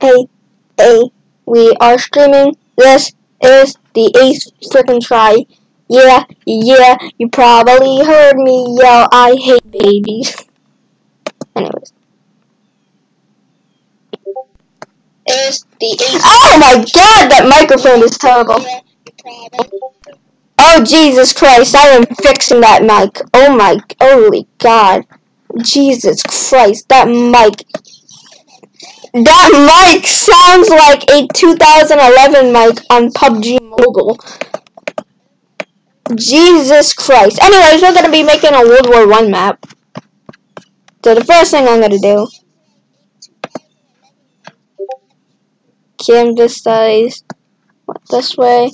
Hey, hey, we are streaming. This is the eighth freaking try. Yeah, yeah, you probably heard me yell, I hate babies. Anyways. Is the. Oh my god, that microphone is terrible. Oh Jesus Christ, I am fixing that mic. Oh my, holy god. Jesus Christ, that mic. That mic sounds like a 2011 mic on PUBG Mobile. Jesus Christ. Anyways, we're gonna be making a World War One map. So the first thing I'm gonna do. This size. This way.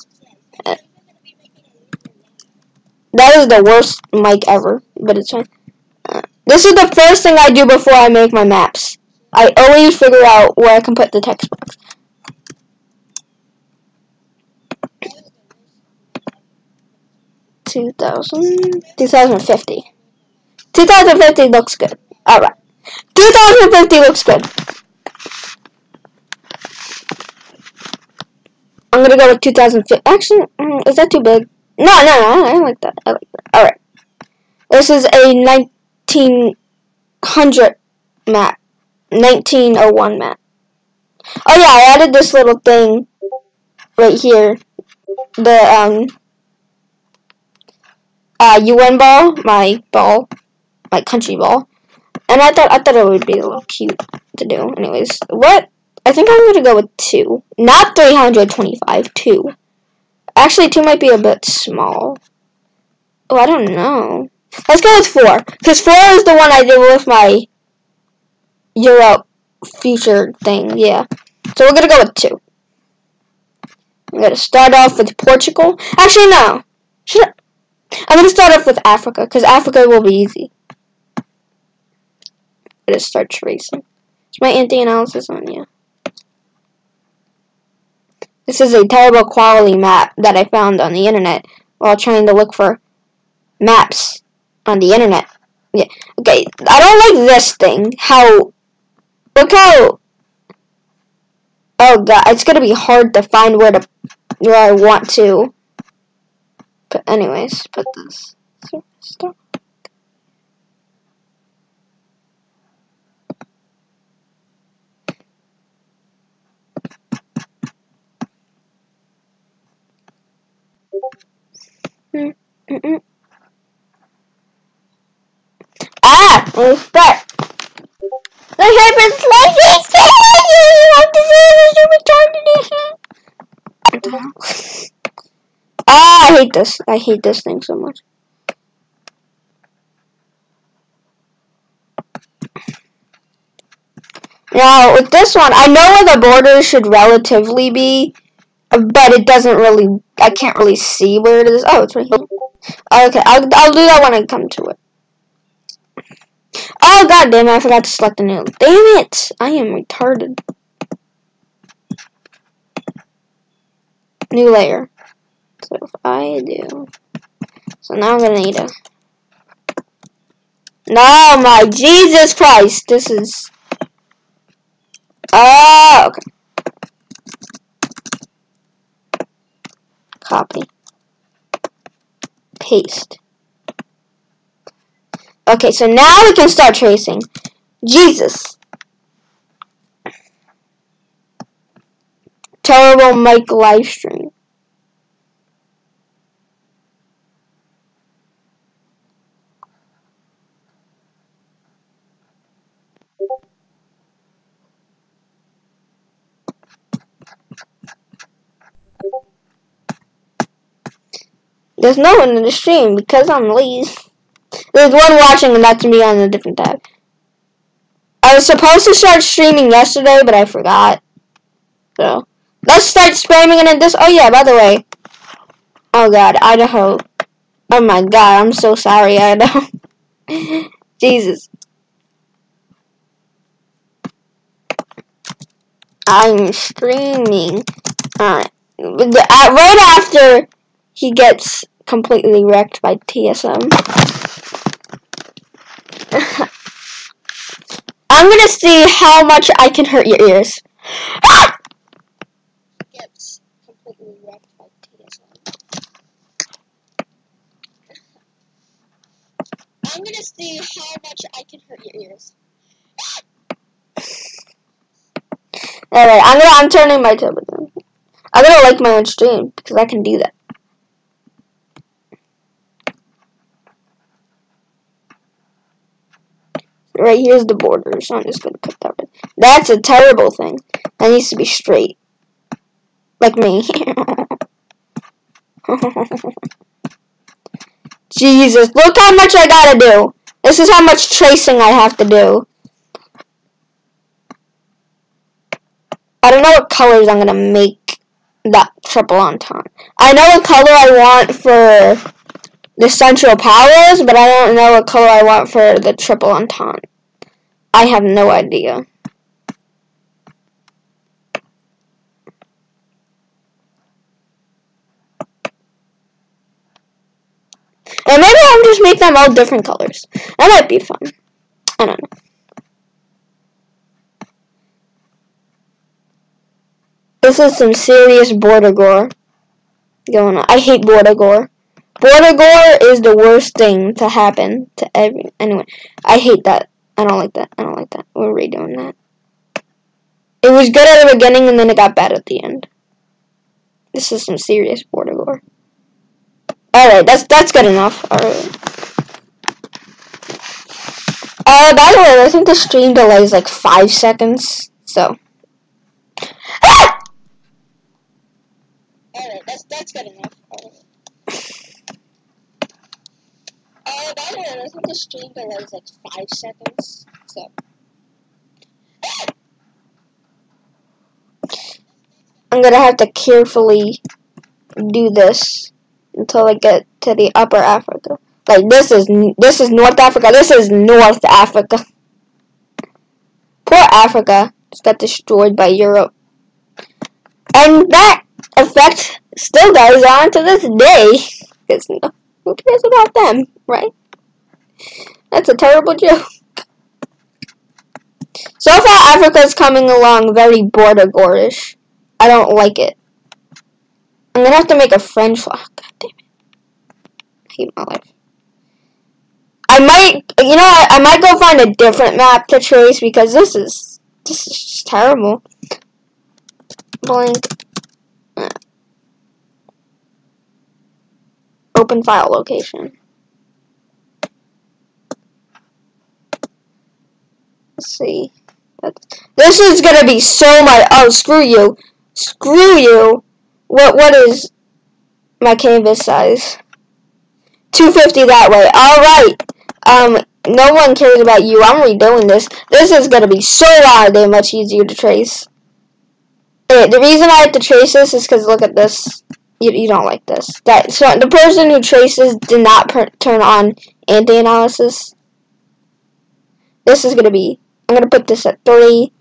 That is the worst mic ever, but it's fine. Uh, this is the first thing I do before I make my maps. I always figure out where I can put the text box. Two thousand, two thousand fifty. 2050 2050 looks good. Alright. 2050 looks good. I'm gonna go with 2050. Actually, mm, is that too big? No, no, no, I like that. I like that. Alright. This is a 1900 map. 1901 map. Oh yeah, I added this little thing right here. The, um, uh, UN ball, my ball, my country ball. And I thought, I thought it would be a little cute to do. Anyways, what? I think I'm gonna go with two. Not 325, two. Actually, two might be a bit small. Oh, I don't know. Let's go with four. Because four is the one I did with my Europe future thing. Yeah. So we're to go with two. I'm to start off with Portugal. Actually, no. Should I? I'm going to start off with Africa. Because Africa will be easy. Going to start tracing. It's my anti-aliasing on? you. This is a terrible quality map that I found on the internet while trying to look for maps on the internet. Yeah. Okay, I don't like this thing. How look how Oh god, it's gonna be hard to find where to where I want to. But anyways, put this. Stop. Mm -mm. Ah! What's that? The hyper's like Ah, I hate this. I hate this thing so much. Now, with this one, I know where the borders should relatively be, but it doesn't really, I can't really see where it is. Oh, it's right here. Okay, I'll, I'll do that when I come to it. Oh, god damn it, I forgot to select the new. Damn it! I am retarded. New layer. If I do... So now I'm gonna need a... No, my Jesus Christ! This is... Oh, okay. Copy. Paste. Okay, so now we can start tracing. Jesus. Terrible Mike live There's no one in the stream because I'm lazy. There's one watching and that's me on a different tab. I was supposed to start streaming yesterday, but I forgot. So, let's start spamming it in this. Oh yeah, by the way. Oh god, Idaho. Oh my god, I'm so sorry, Idaho. Jesus. I'm streaming. Uh, Alright. Uh, right after he gets completely wrecked by TSM. I'm gonna see how much I can hurt your ears. Ah! Gets completely wrecked by TSM. I'm gonna see how much I can hurt your ears. Alright, I'm gonna I'm turning my tablet down. I'm gonna like my own stream because I can do that. Right here's the border, so I'm just gonna cut that right. That's a terrible thing. That needs to be straight. Like me. Jesus, look how much I gotta do. This is how much tracing I have to do. I don't know what colors I'm gonna make that triple entente. I know what color I want for the central powers, but I don't know what color I want for the triple entente. I have no idea. And maybe I'll just make them all different colors. That might be fun. I don't know. This is some serious border gore going on. I hate border gore. Border gore is the worst thing to happen to every. Anyway, I hate that. I don't like that. I don't like that. We're redoing that. It was good at the beginning and then it got bad at the end. This is some serious border gore. Alright, that's that's good enough. Alright. Uh, by the way, I think the stream delay is like five seconds. So. Ah! Alright, that's that's good enough. Alright. Uh, by the way, I think the stream delay is like five seconds. So. I'm gonna have to carefully do this until I get to the upper Africa. Like this is this is North Africa. This is North Africa. Poor Africa just got destroyed by Europe, and that effect still goes on to this day. No, who cares about them, right? That's a terrible joke. So far, Africa is coming along very border gorish. I don't like it. I'm gonna have to make a French flag. God damn it. I hate my life. I might, you know, I, I might go find a different map to trace because this is, this is just terrible. Blank. Open file location. Let's see. This is gonna be so much. Oh, screw you. Screw you. What what is my canvas size? 250 that way. Alright. Um, no one cares about you. I'm redoing this. This is to be so loud and much easier to trace. And the reason I have to trace this is because look at this. You, you don't like this. That So the person who traces did not turn on anti-aliasing. This is to be, I'm going to put this at 3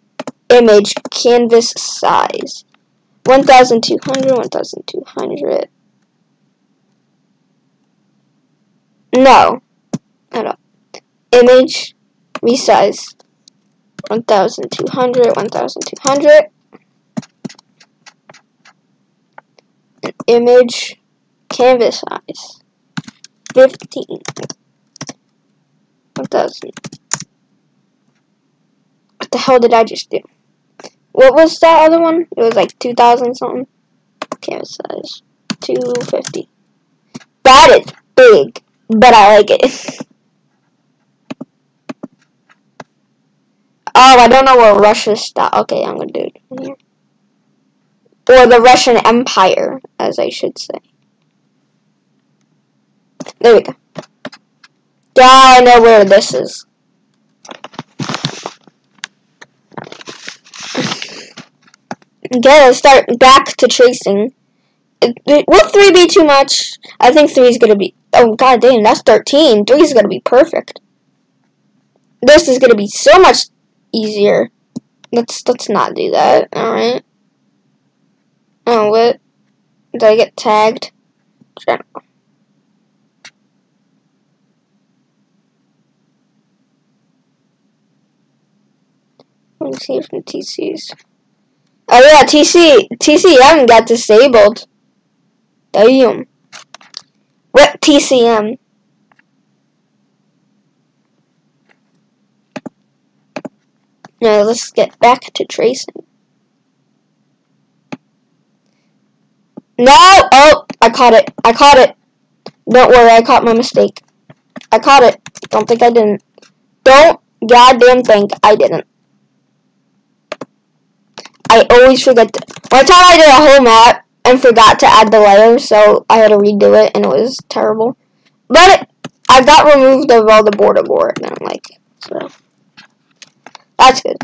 image canvas size. 1,200, 1,200. No. Up. Image, resize. 1,200, 1,200. Image, canvas size. 15. 1,000. The hell did I just do? What was that other one? It was like 2,000 something. Canvas size. 250. That is big, but I like it. oh, I don't know where Russia stopped. Okay, I'm gonna do it here. Or the Russian Empire, as I should say. There we go. Yeah, I know where this is. Okay, let's start back to tracing. Will 3 be too much? I think 3 is going to be Oh god damn, that's 13. 3 is gonna be perfect. This is gonna be so much easier. Let's let's not do that. Alright. Oh what? Did I get tagged? General. Let me see if the TC's. Oh yeah, TC TCM got disabled. Damn. What TCM? Now let's get back to tracing. No! Oh, I caught it. I caught it. Don't worry, I caught my mistake. I caught it. Don't think I didn't. Don't goddamn think I didn't. I always forget. To, one time I did a whole map and forgot to add the layer, so I had to redo it, and it was terrible. But it, I got removed of all the border gore, and I'm like, so that's good.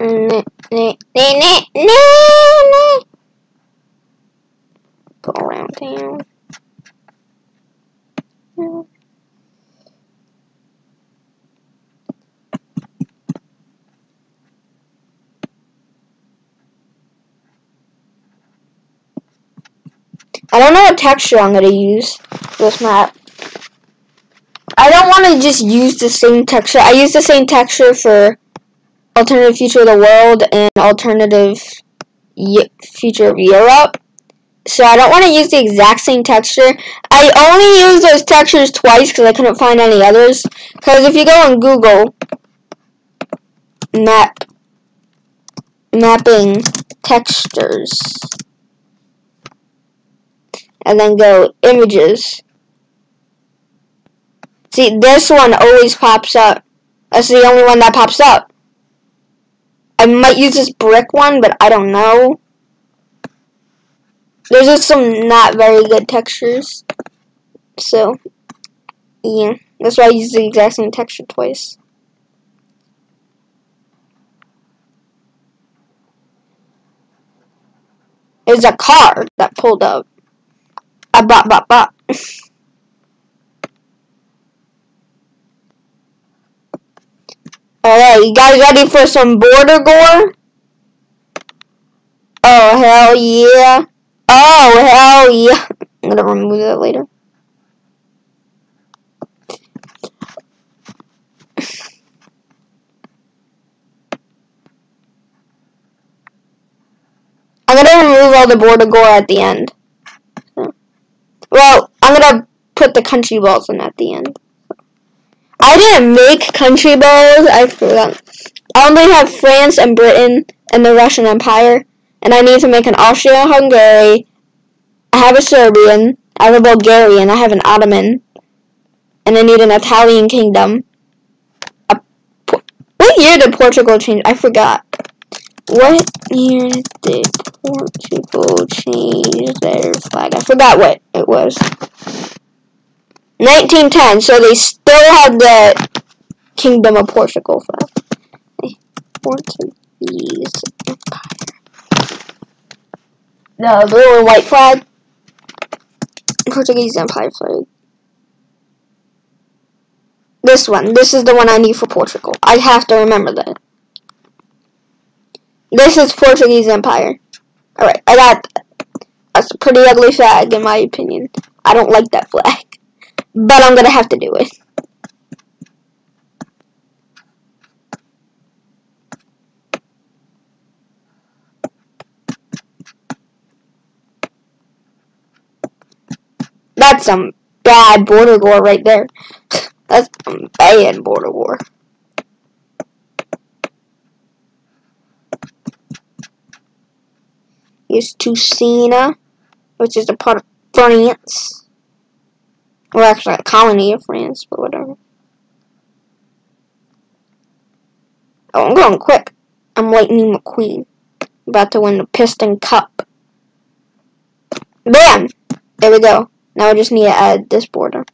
Go around town. I don't know what texture I'm going to use this map. I don't want to just use the same texture. I use the same texture for Alternative Future of the World and Alternative Future of Europe. So I don't want to use the exact same texture. I only use those textures twice because I couldn't find any others. Because if you go on Google, map, mapping textures, and then go images. See, this one always pops up. That's the only one that pops up. I might use this brick one, but I don't know. There's just some not very good textures. So, yeah. That's why I use the exact same texture twice. There's a car that pulled up. A bop bop bop. Alright, you guys ready for some border gore? Oh, hell yeah. Oh, hell yeah. I'm gonna remove that later. I'm gonna remove all the border gore at the end. Well, I'm gonna put the country balls in at the end. I didn't make country balls. I forgot. I only have France and Britain and the Russian Empire. And I need to make an Austria-Hungary. I have a Serbian. I have a Bulgarian. I have an Ottoman. And I need an Italian kingdom. A, what year did Portugal change? I forgot. What year did Portugal change their flag? I forgot what it was. 1910, so they still had the Kingdom of Portugal flag. Portuguese Empire. The blue and white flag. Portuguese Empire flag. This one. This is the one I need for Portugal. I have to remember that. This is Portuguese Empire. Alright, I got That's a pretty ugly flag, in my opinion. I don't like that flag. But I'm gonna have to do it. That's some bad border gore right there. That's some bad border gore. Here's Tunisia, which is a part of France. Or actually a colony of France, but whatever. Oh, I'm going quick. I'm Lightning McQueen. About to win the Piston Cup. Bam! There we go. Now we just need to add this border.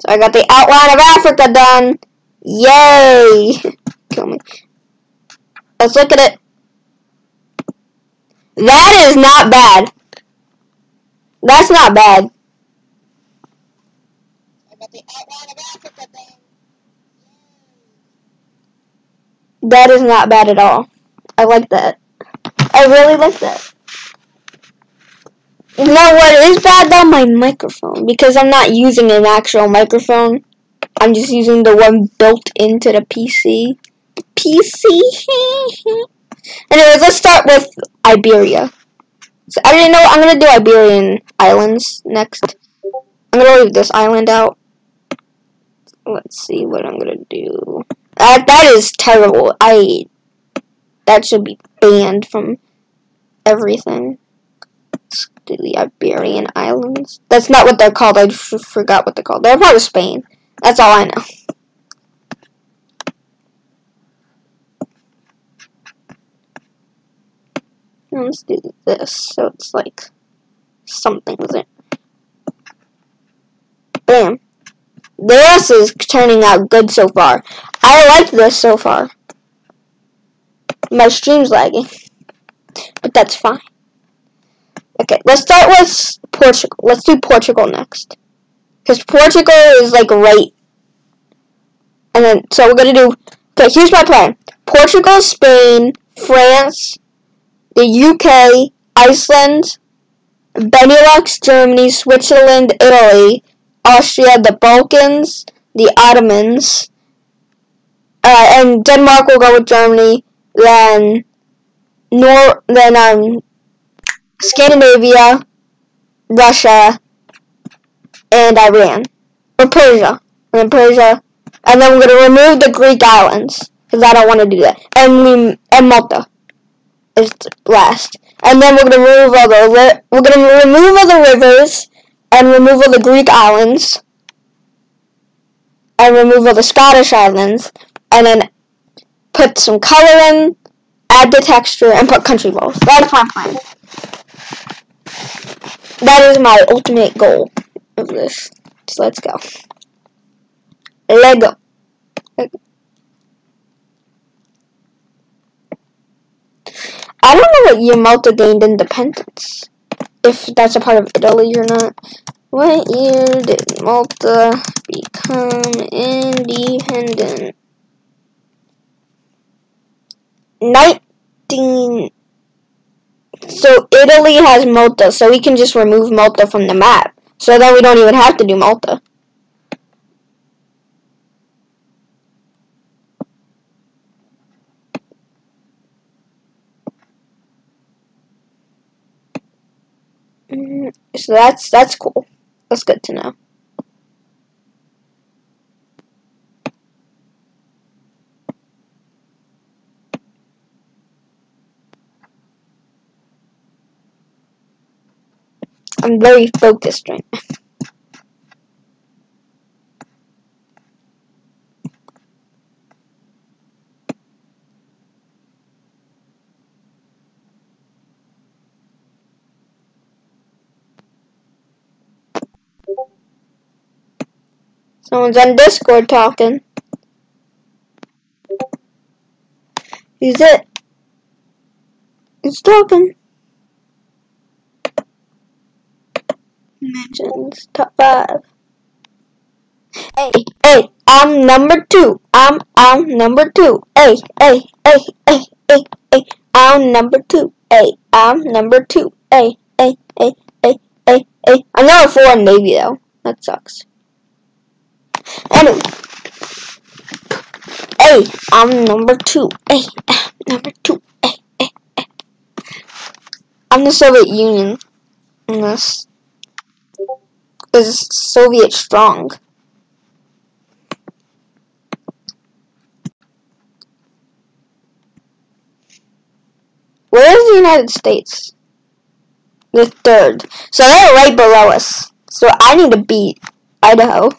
So I got the outline of Africa done. Yay! Kill me. Let's look at it. That is not bad. That's not bad. I got the outline of Africa done. That is not bad at all. I like that. I really like that. You know what is bad though? My microphone. Because I'm not using an actual microphone. I'm just using the one built into the PC. PC. Anyways, let's start with Iberia. So I don't know I'm gonna do Iberian islands next. I'm gonna leave this island out. Let's see what I'm gonna do. That that is terrible. I that should be banned from everything. The Iberian Islands. That's not what they're called. I forgot what they're called. They're part of Spain. That's all I know. Let's do this. So it's like something with it. Bam. This is turning out good so far. I like this so far. My stream's lagging. But that's fine. Okay, let's start with Portugal. Let's do Portugal next. Because Portugal is like right. And then, so we're going to do. Okay, here's my plan Portugal, Spain, France, the UK, Iceland, Benelux, Germany, Switzerland, Italy, Austria, the Balkans, the Ottomans, uh, and Denmark will go with Germany. Then, Nor, then um, Scandinavia, Russia, and Iran, or Persia, and Persia, and then we're gonna remove the Greek islands because I don't want to do that, and we and Malta is last, and then we're gonna remove all the we're gonna remove all the rivers and remove all the Greek islands and remove all the Scottish islands, and then put some color in, add the texture, and put country balls. That's my plan. That is my ultimate goal of this. So let's go. Lego. I don't know what year Malta gained independence. If that's a part of Italy or not. What year did Malta become independent? 19. So Italy has Malta, so we can just remove Malta from the map. So that we don't even have to do Malta. Mm, So that's that's cool. That's good to know. I'm very focused right now. Oh, Someone's on Discord talking. Who's it? Who's talking? Mentions top five. Hey, hey, I'm number two. I'm I'm number two. Hey, hey, hey, hey, hey, hey. I'm number two. Hey, I'm number two. Hey, hey, hey, hey, hey, hey. I'm number four in Navy though. That sucks. Anyway. Hey, I'm number two. Hey, number two. Hey, hey, hey. I'm the Soviet Union. In this. Is Soviet strong. Where is the United States? The third. So they're right below us. So I need to beat Idaho.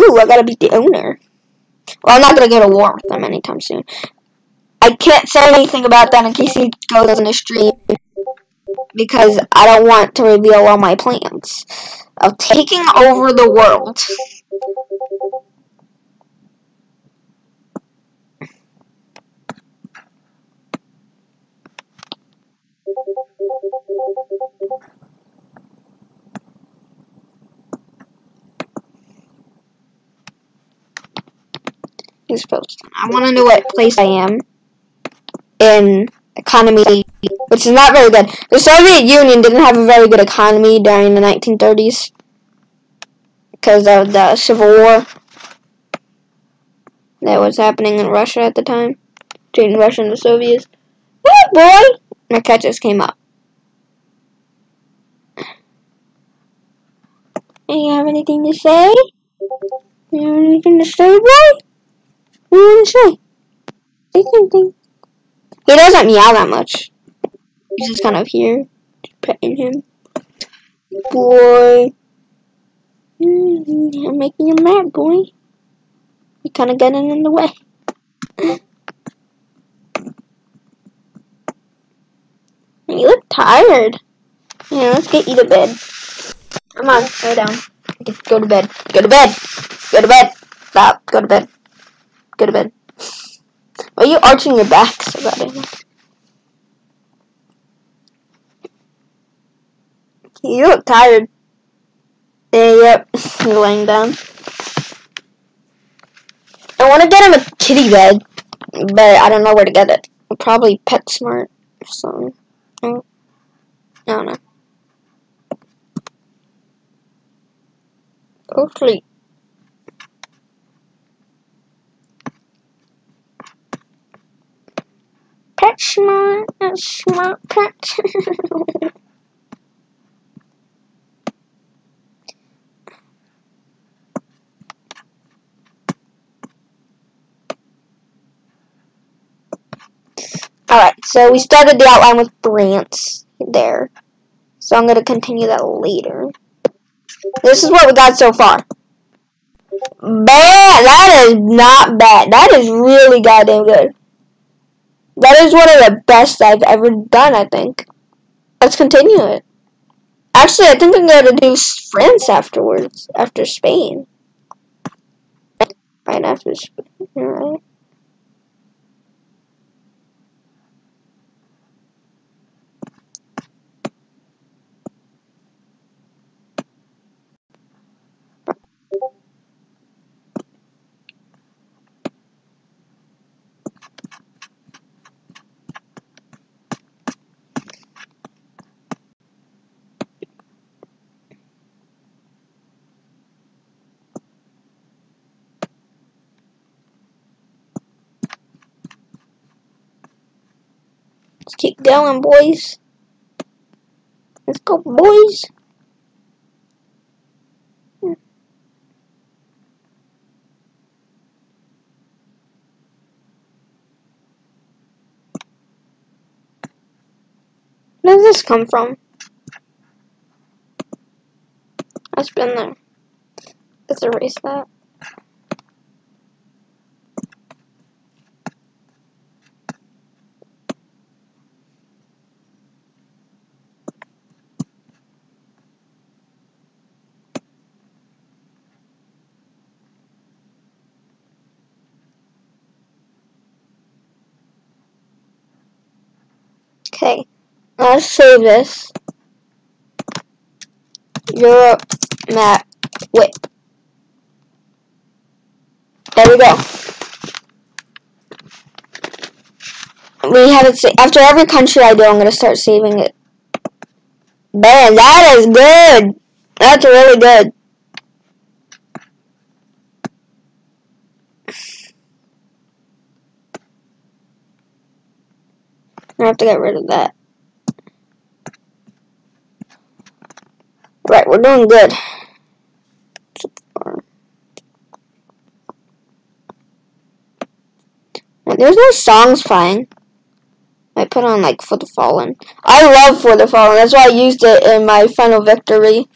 Ooh, I gotta beat the owner. Well, I'm not gonna go to war with them anytime soon. I can't say anything about that in case he goes in the stream because I don't want to reveal all my plans of taking over the world. Post. I want to know what place I am in economy, which is not very good. The Soviet Union didn't have a very good economy during the 1930s because of the Civil War that was happening in Russia at the time between Russia and the Soviets. Hey, boy! My cat just came up. Do you have anything to say? You have anything to say, boy? Want to say? Say something. He doesn't meow that much. He's just kind of here, petting him. Boy. Mm, I'm making him mad, boy. You're kind of getting in the way. you look tired. Yeah, let's get you to bed. Come on, lay down. Go to bed. Go to bed. Go to bed. Stop. Go to bed. Go to bed. Why are you arching your back so bad? You look tired. Yeah, yep, you're laying down. I want to get him a kitty bed, but I don't know where to get it. Probably PetSmart or something. I don't know. Go sleep. PetSmart, smart pet. Alright, so we started the outline with France there. So I'm going to continue that later. This is what we got so far. Bad! That is not bad. That is really goddamn good. That is one of the best I've ever done, I think. Let's continue it. Actually, I think I'm going to do France afterwards, after Spain. Right after Spain, right? Going, boys. Let's go, boys. Where does this come from? I've been there. Let's erase that. Okay, save this. Europe map whip. There we go. We have it after every country I do. I'm gonna start saving it. Man, that is good. That's really good. I have to get rid of that. Right, we're doing good. There's no songs playing. I put on like For the Fallen. I love For the Fallen. That's why I used it in my final victory.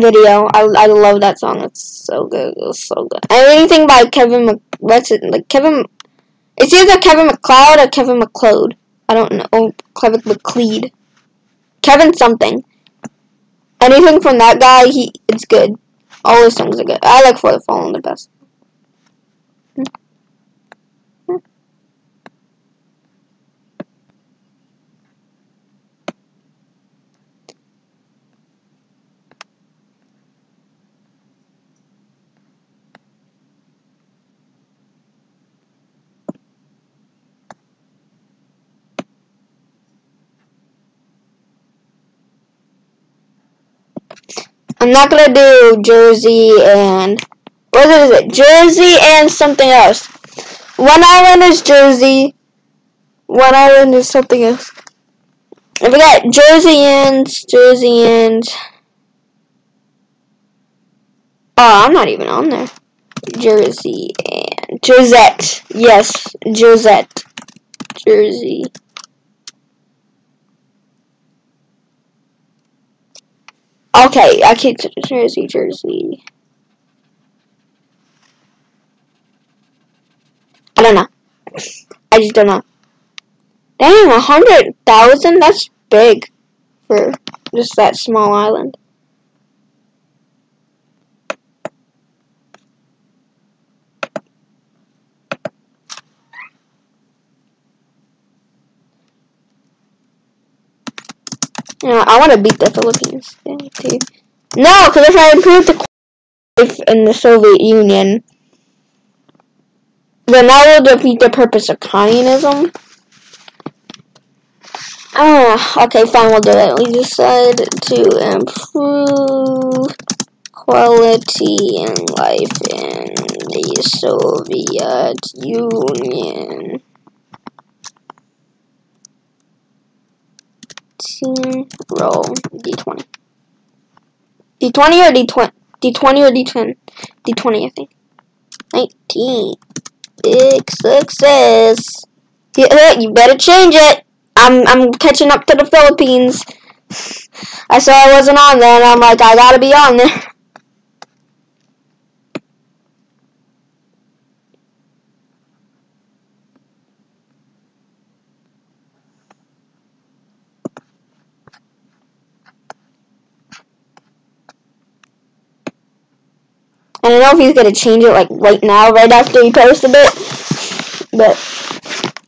video. I, I love that song. It's so good. It's so good. And anything by Kevin Mc, what's it like Kevin? It's either Kevin MacLeod or Kevin MacLeod. I don't know. Oh, Kevin McLeod. Kevin something. Anything from that guy, he it's good. All his songs are good. I like For the Fallen the best. I'm not gonna do Jersey and what is it? Jersey and something else. One island is Jersey. One island is something else. I forgot Jersey and Jersey and Oh, I'm not even on there. Jersey and Josette. Yes, Josette. Jersey. Okay, I keep Jersey, Jersey. I don't know. I just don't know. Dang, a hundred thousand? That's big for just that small island. Yeah, I want to beat the Philippines too. No, because if I improve the quality of life in the Soviet Union, then that will defeat the purpose of communism. Ah, okay, fine, we'll do it. We decide to improve quality in life in the Soviet Union. Roll d20. D20 or D20? D20 or D10? D20, I think. 19. Big success. Yeah, you better change it. I'm I'm catching up to the Philippines. I saw I wasn't on there, and I'm like, I gotta be on there. I don't know if he's gonna change it like right now, right after he posted it. But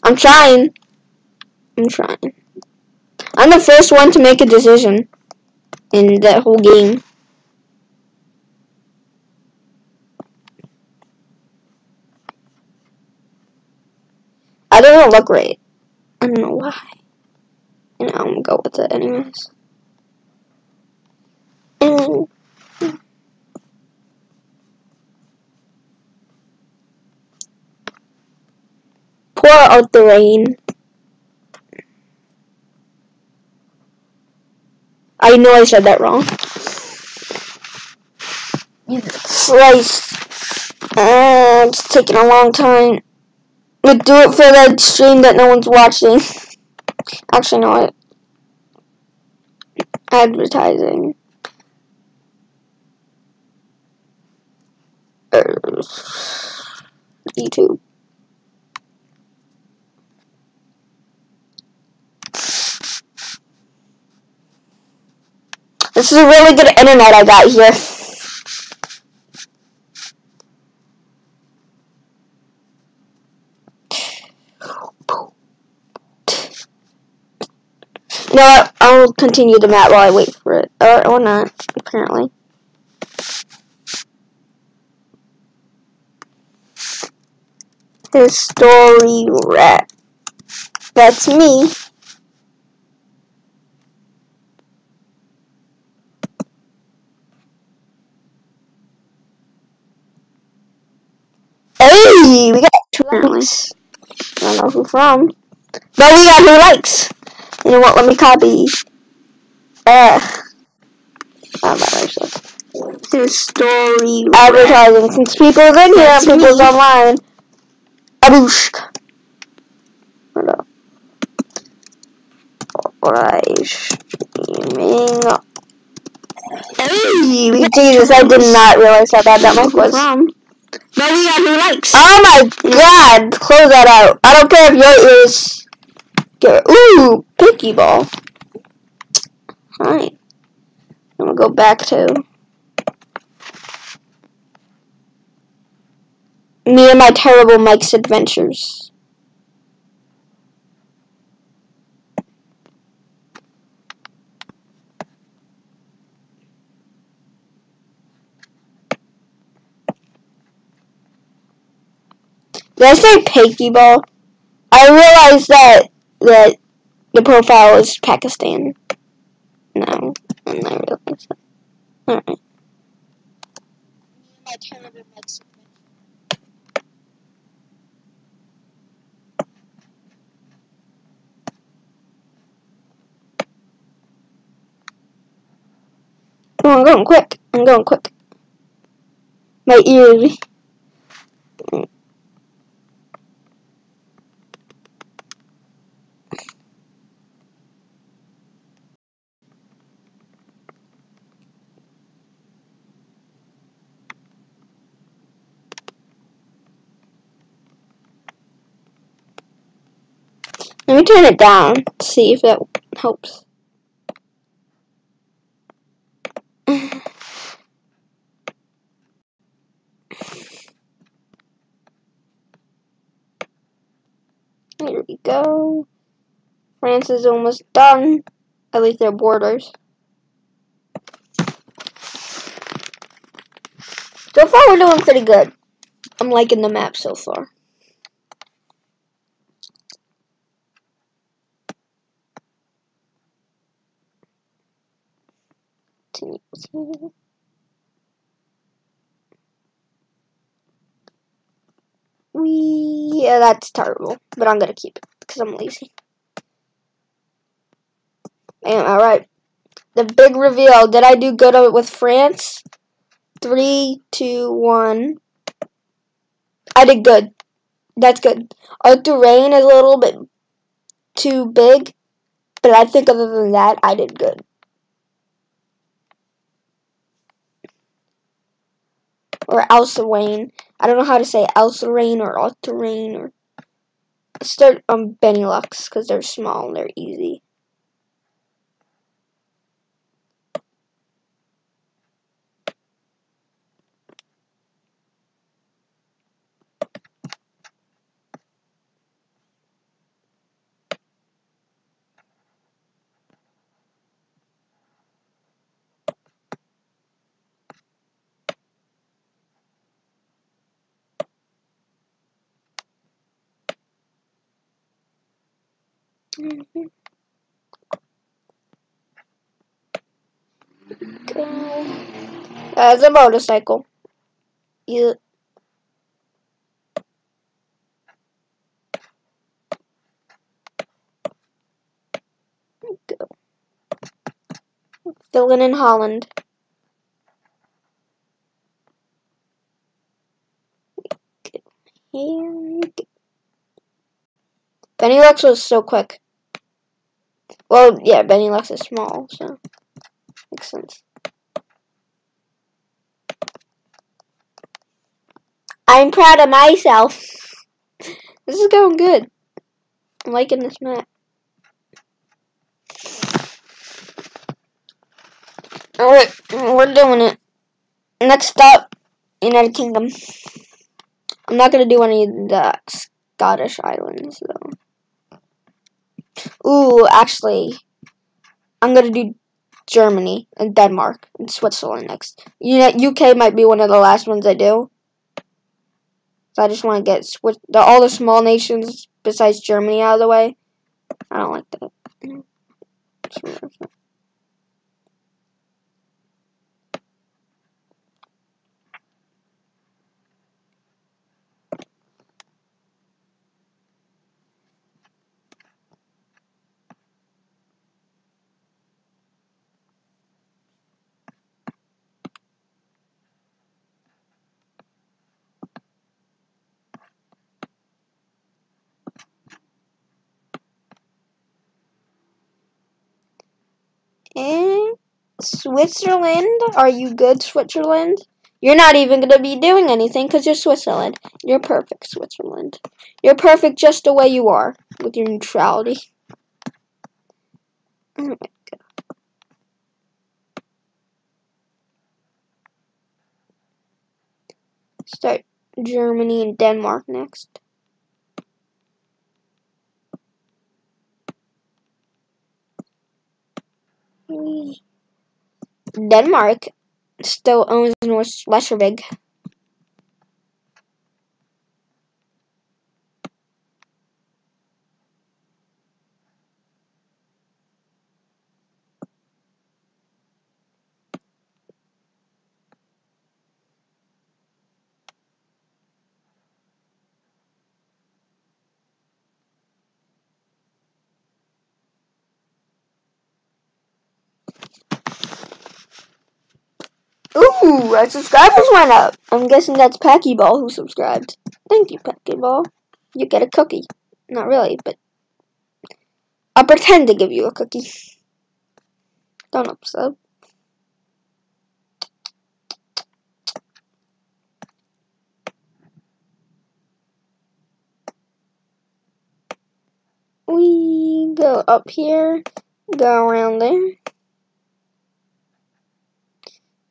I'm trying. I'm trying. I'm the first one to make a decision in that whole game. I don't look right. I don't know why. You know, I'm gonna go with it anyways. And pour out the rain. I know I said that wrong. Christ. Uh, it's taking a long time. But do it for that stream that no one's watching. Actually, no? Advertising. Uh, YouTube. This is a really good internet I got here. No? I'll continue the map while I wait for it. Or, or not, apparently. His story rat. That's me. Hey, we got two likes. I don't know who from. But we got two likes. You know what? Let me copy. Uh, not that actually. His story. Advertising. Since people people's in here, people's online. Abushk. Hold up. Live streaming Hey, Jesus, I did not realize how bad that mic was. But we got who likes. Oh my god, close that out. I don't care if your ears get ooh, picky ball. Alright. I'm gonna go back to me and my terrible Mike's adventures. Did I say Pakey ball? I realized that that the profile is Pakistan. No, I didn't realize that. Alright. I'm going quick. I'm going quick. My ears. Let me turn it down. See if that helps. Here we go. France is almost done. At least their borders. So far, we're doing pretty good. I'm liking the map so far. Continue. We yeah, that's terrible, but I'm gonna keep it because I'm lazy. And all right, the big reveal. Did I do good with France? Three, two, one. I did good. That's good. Our terrain is a little bit too big, but I think other than that, I did good. Or Alsawain. I don't know how to say Alsarain or Alterain or start um, on Benelux because they're small and they're easy. Okay. That's a motorcycle. Yeah. Filling in Holland. Here. Benelux was so quick. Well, yeah, Benelux is small, so makes sense. I'm proud of myself. This is going good. I'm liking this map. Alright, we're doing it. Next up, United Kingdom. I'm not gonna do any of the Scottish islands though. Ooh, actually, I'm gonna do Germany and Denmark and Switzerland next. You know, UK might be one of the last ones I do. So I just want to get the, all the small nations besides Germany out of the way. I don't like that. Switzerland? Are you good, Switzerland? You're not even going to be doing anything because you're Switzerland. You're perfect, Switzerland. You're perfect just the way you are with your neutrality. Oh. Start Germany and Denmark next. Denmark still owns North Schleswig. Our subscribers went up. I'm guessing that's Ball who subscribed. Thank you, Ball. You get a cookie. Not really, but I'll pretend to give you a cookie. Don't upset. We go up here, go around there.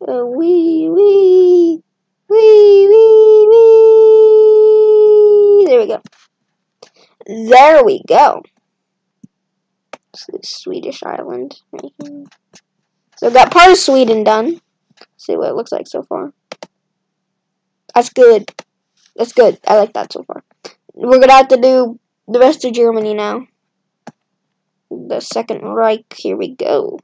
Uh, wee, wee, wee, wee, wee. There we go. There we go. Swedish island here. So got part of Sweden done. Let's see what it looks like so far. That's good. That's good. I like that so far. We're gonna have to do the rest of Germany now. The Second Reich. Here we go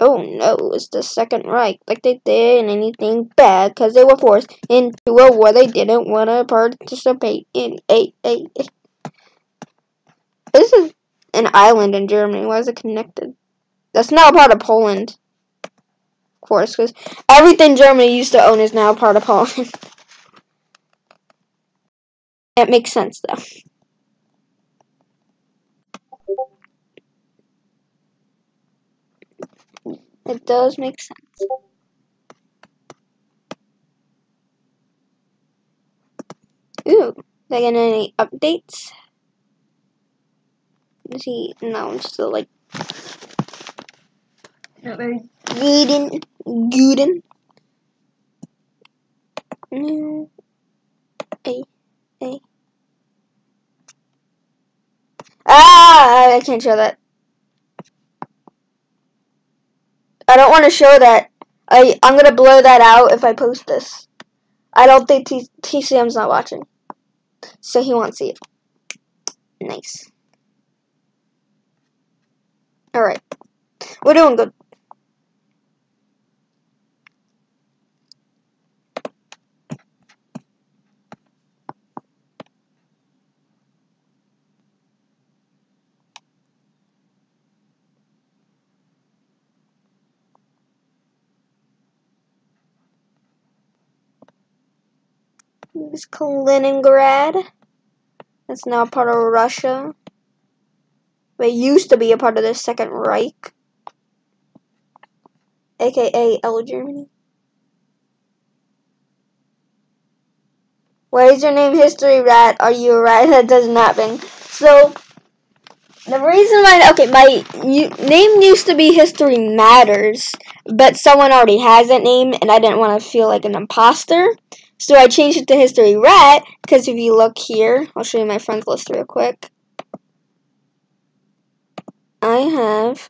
oh no, it's the Second Reich, like they did anything bad because they were forced into a war they didn't want to participate in. A, a, a. This is an island in Germany. Why is it connected? That's now part of Poland. Of course, because everything Germany used to own is now part of Poland. It makes sense, though. It does make sense. Ooh, they get any updates? Let's see, no, I'm still like not very good in good No. A A Ah I can't show that. I don't want to show that. I, I'm going to blur that out if I post this. I don't think T TCM's not watching. So he won't see it. Nice. Alright. We're doing good. Is Kaliningrad. It's now part of Russia. It used to be a part of the Second Reich. AKA L Germany. Why is your name History Rat? Are you a rat? That does nothing. So, the reason why, okay, my name used to be History Matters, but someone already has that name, and I didn't want to feel like an imposter. So I changed it to History Rat, because if you look here, I'll show you my friends list real quick. I have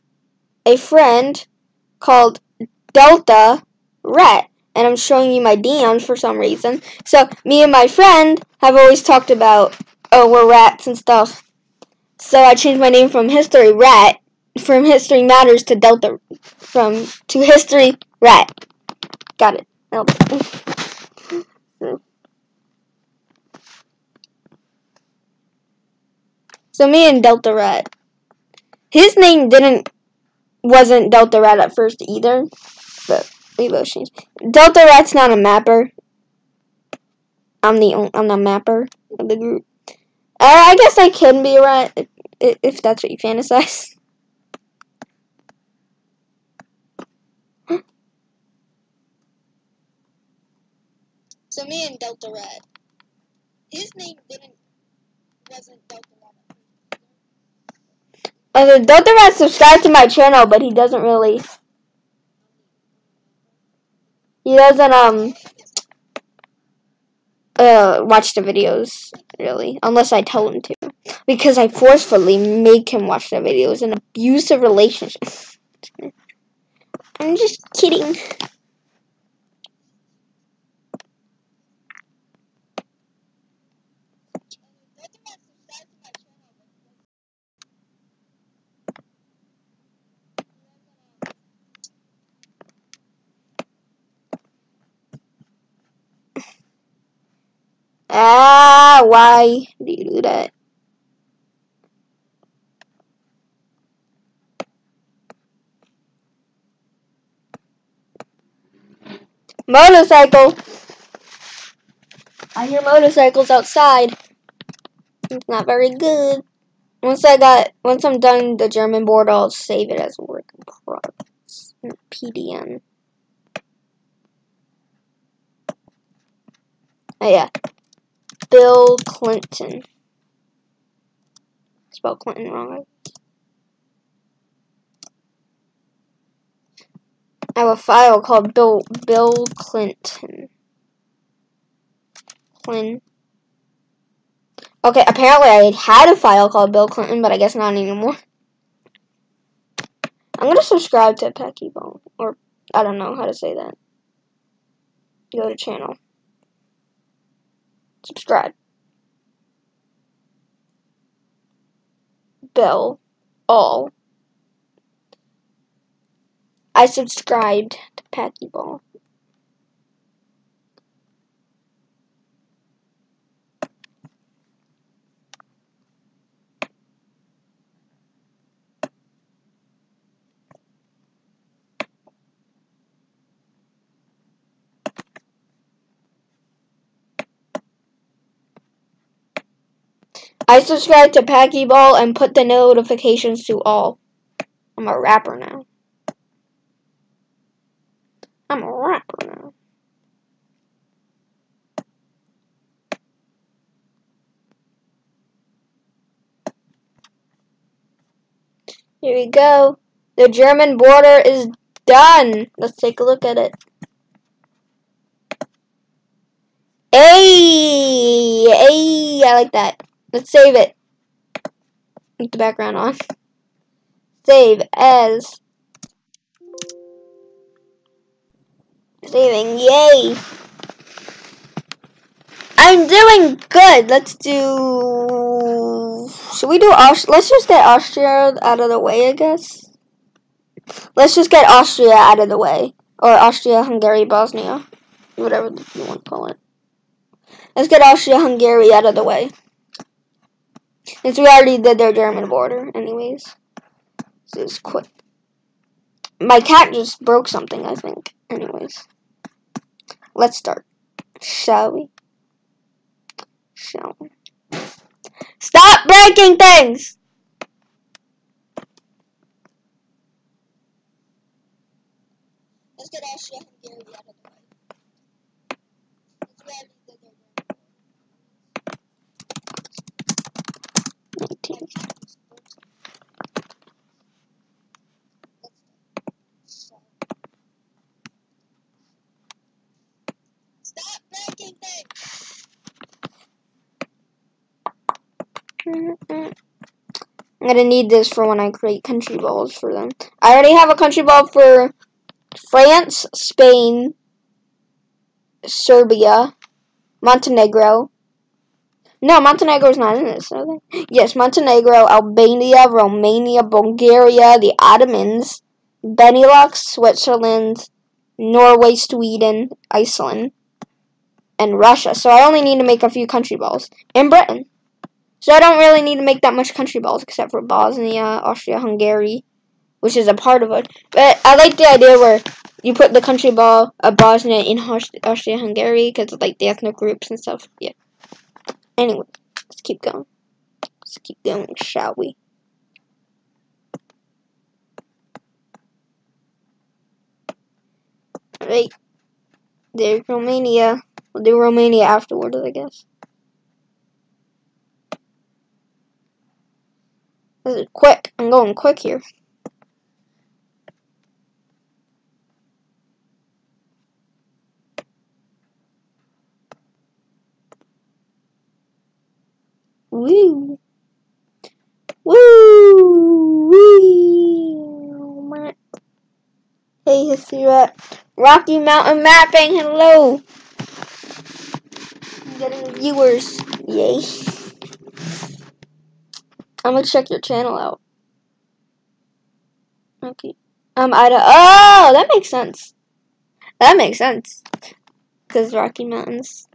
a friend called Delta Rat, and I'm showing you my DMs for some reason. So me and my friend have always talked about, oh, we're rats and stuff. So I changed my name from History Rat, from History Matters to Delta, from to History Rat. Got it. So me and Delta Rat. His name didn't wasn't Delta Rat at first either, but we both changed. Delta Rat's not a mapper. I'm the only, I'm the mapper of the group. Uh, I guess I can be a if, if that's what you fantasize. so me and Delta Rat. His name didn't wasn't Delta. Uh, Delta Rat subscribed to my channel, but he doesn't really. He doesn't um uh watch the videos really, unless I tell him to, because I forcefully make him watch the videos. An abusive relationship. I'm just kidding. Delta Rat subscribed to my channel, but he doesn't- he doesn't, um, Ah, why do you do that? Motorcycle. I hear motorcycles outside. It's not very good. Once I got, once I'm done the German board, I'll save it as work in progress. PDN. Oh yeah. Bill Clinton. Spelled Clinton wrong. I have a file called Bill Bill Clinton. Clinton. Okay, apparently I had a file called Bill Clinton, but I guess not anymore. I'm gonna subscribe to Pecky Bone, or I don't know how to say that. Go to channel. Subscribe. Bell. All. I subscribed to Packy Ball. I subscribe to Packy Ball and put the notifications to all. I'm a rapper now. I'm a rapper now. Here we go. The German border is done. Let's take a look at it. Hey, hey, I like that. Let's save it. With the background on. Save as. Saving, yay! I'm doing good. Let's do. Should we do Aust? Let's just get Austria out of the way, I guess. Let's just get Austria out of the way, or Austria, Hungary, Bosnia, whatever you want to call it. Let's get Austria, Hungary out of the way. Since we already did their German border, anyways. So it's quick. My cat just broke something, I think. Anyways. Let's start. Shall we? Shall we? Stop breaking things! Let's get Hungary out of the way. Since we already did their German border. Nineteen. My cat just broke something. Let's start. Stop! I'm gonna need this for when I create country balls for them. I already have a country ball for France, Spain, Serbia, Montenegro. No, Montenegro is not in this? Yes, Montenegro, Albania, Romania, Bulgaria, the Ottomans, Benelux, Switzerland, Norway, Sweden, Iceland, and Russia. So I only need to make a few country balls. And Britain. So I don't really need to make that much country balls except for Bosnia, Austria, Hungary, which is a part of it. But I like the idea where you put the country ball of Bosnia in Austria, Hungary because like the ethnic groups and stuff. Yeah. Anyway, let's keep going. Let's keep going, shall we? Alright. There's Romania. We'll do Romania afterwards, I guess. This is quick. I'm going quick here. Woo! Woo! Hey, history rat. Rocky Mountain mapping. Hello. I'm getting viewers. Yay. I'm gonna check your channel out. Okay. Um, Ida. Oh, that makes sense. That makes sense. Because Rocky Mountains.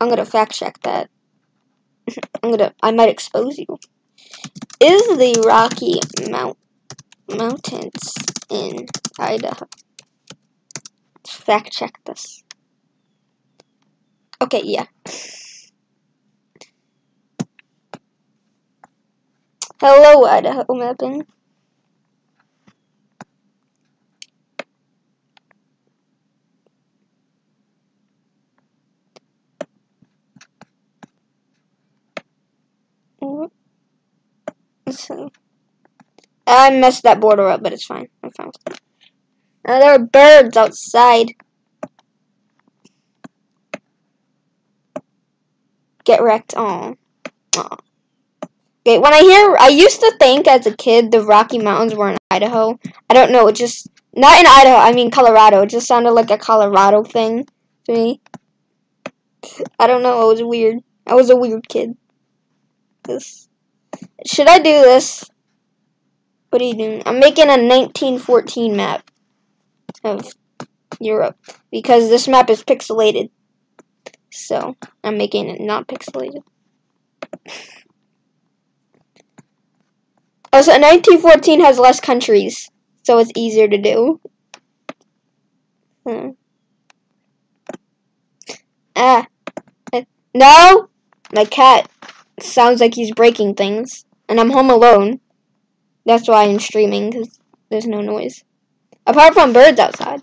I'm gonna fact check that. I'm gonna. I might expose you. Is the Rocky Mount Mountains in Idaho? Fact check this. Okay, yeah. Hello, Idaho mapping. I messed that border up, but it's fine. I'm fine it. Uh, there are birds outside. Get wrecked. Aw. Okay, when I hear, I used to think as a kid the Rocky Mountains were in Idaho. I don't know, it just, not in Idaho, I mean Colorado. It just sounded like a Colorado thing to me. I don't know, it was weird. I was a weird kid. This. Should I do this? What are you doing? I'm making a 1914 map of Europe because this map is pixelated. So, I'm making it not pixelated. Also, 1914 has less countries, so it's easier to do. Hmm. Ah. No! My cat sounds like he's breaking things. And I'm home alone. That's why I'm streaming, because there's no noise. Apart from birds outside.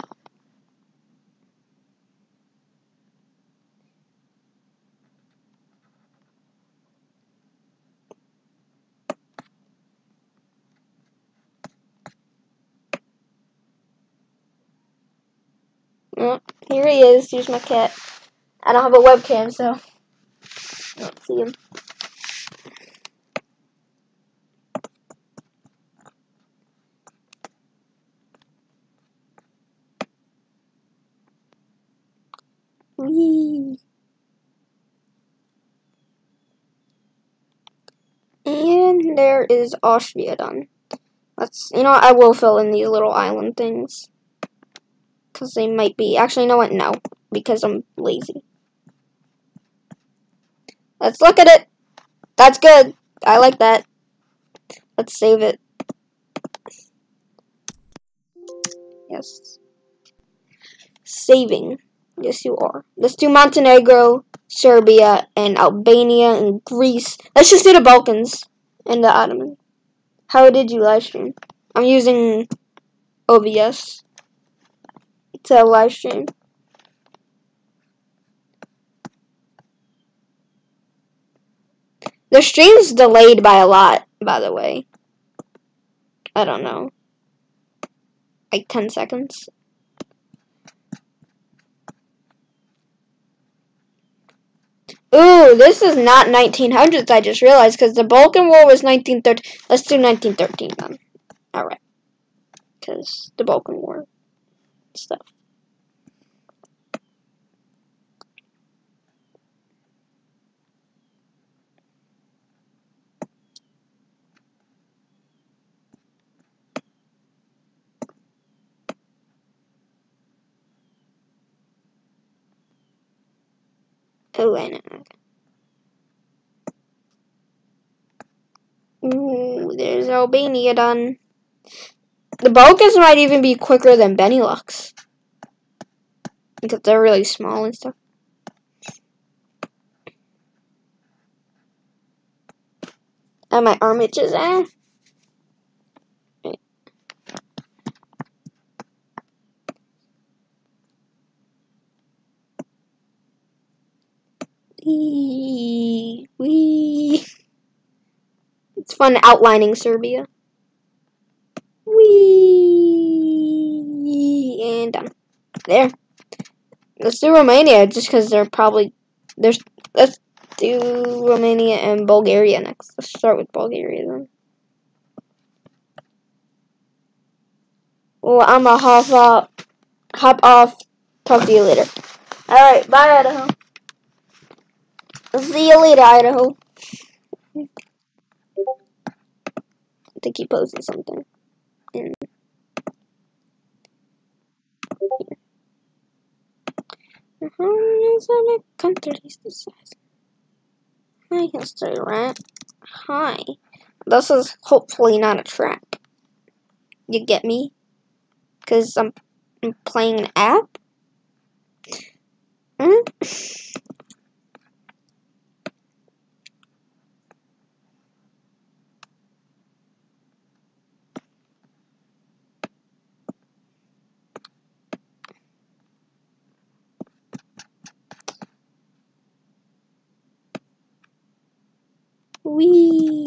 Oh, here he is. Here's my cat. I don't have a webcam, so I don't see him. Whee. And there is Austria done. Let's, you know, I will fill in these little island things. Because they might be, actually, you know what, no. Because I'm lazy. Let's look at it. That's good. I like that. Let's save it. Yes. Saving. Yes, you are. Let's do Montenegro, Serbia, and Albania, and Greece. Let's just do the Balkans and the Ottoman. How did you live stream? I'm using OBS to live stream. The stream's delayed by a lot, by the way. I don't know. Like 10 seconds. Ooh, this is not 1900s, I just realized, because the Balkan War was 1913. Let's do 1913 then. Alright. Because the Balkan War stuff. Oh, I know. Ooh, there's Albania done. The Balkans might even be quicker than Benelux. Because they're really small and stuff. And my arm itches, eh? Wee. It's fun outlining Serbia. Wee, and done. There. Let's do Romania, just because they're probably there's. Let's do Romania and Bulgaria next. Let's start with Bulgaria then. Well, I'm gonna hop off. Hop off. Talk to you later. All right, bye, Idaho. See you later, Idaho. I think he posted something. In here. countries the size. Hi, history. Hi. This is hopefully not a trap. You get me? Because I'm, I'm playing an app? Hmm? Wee.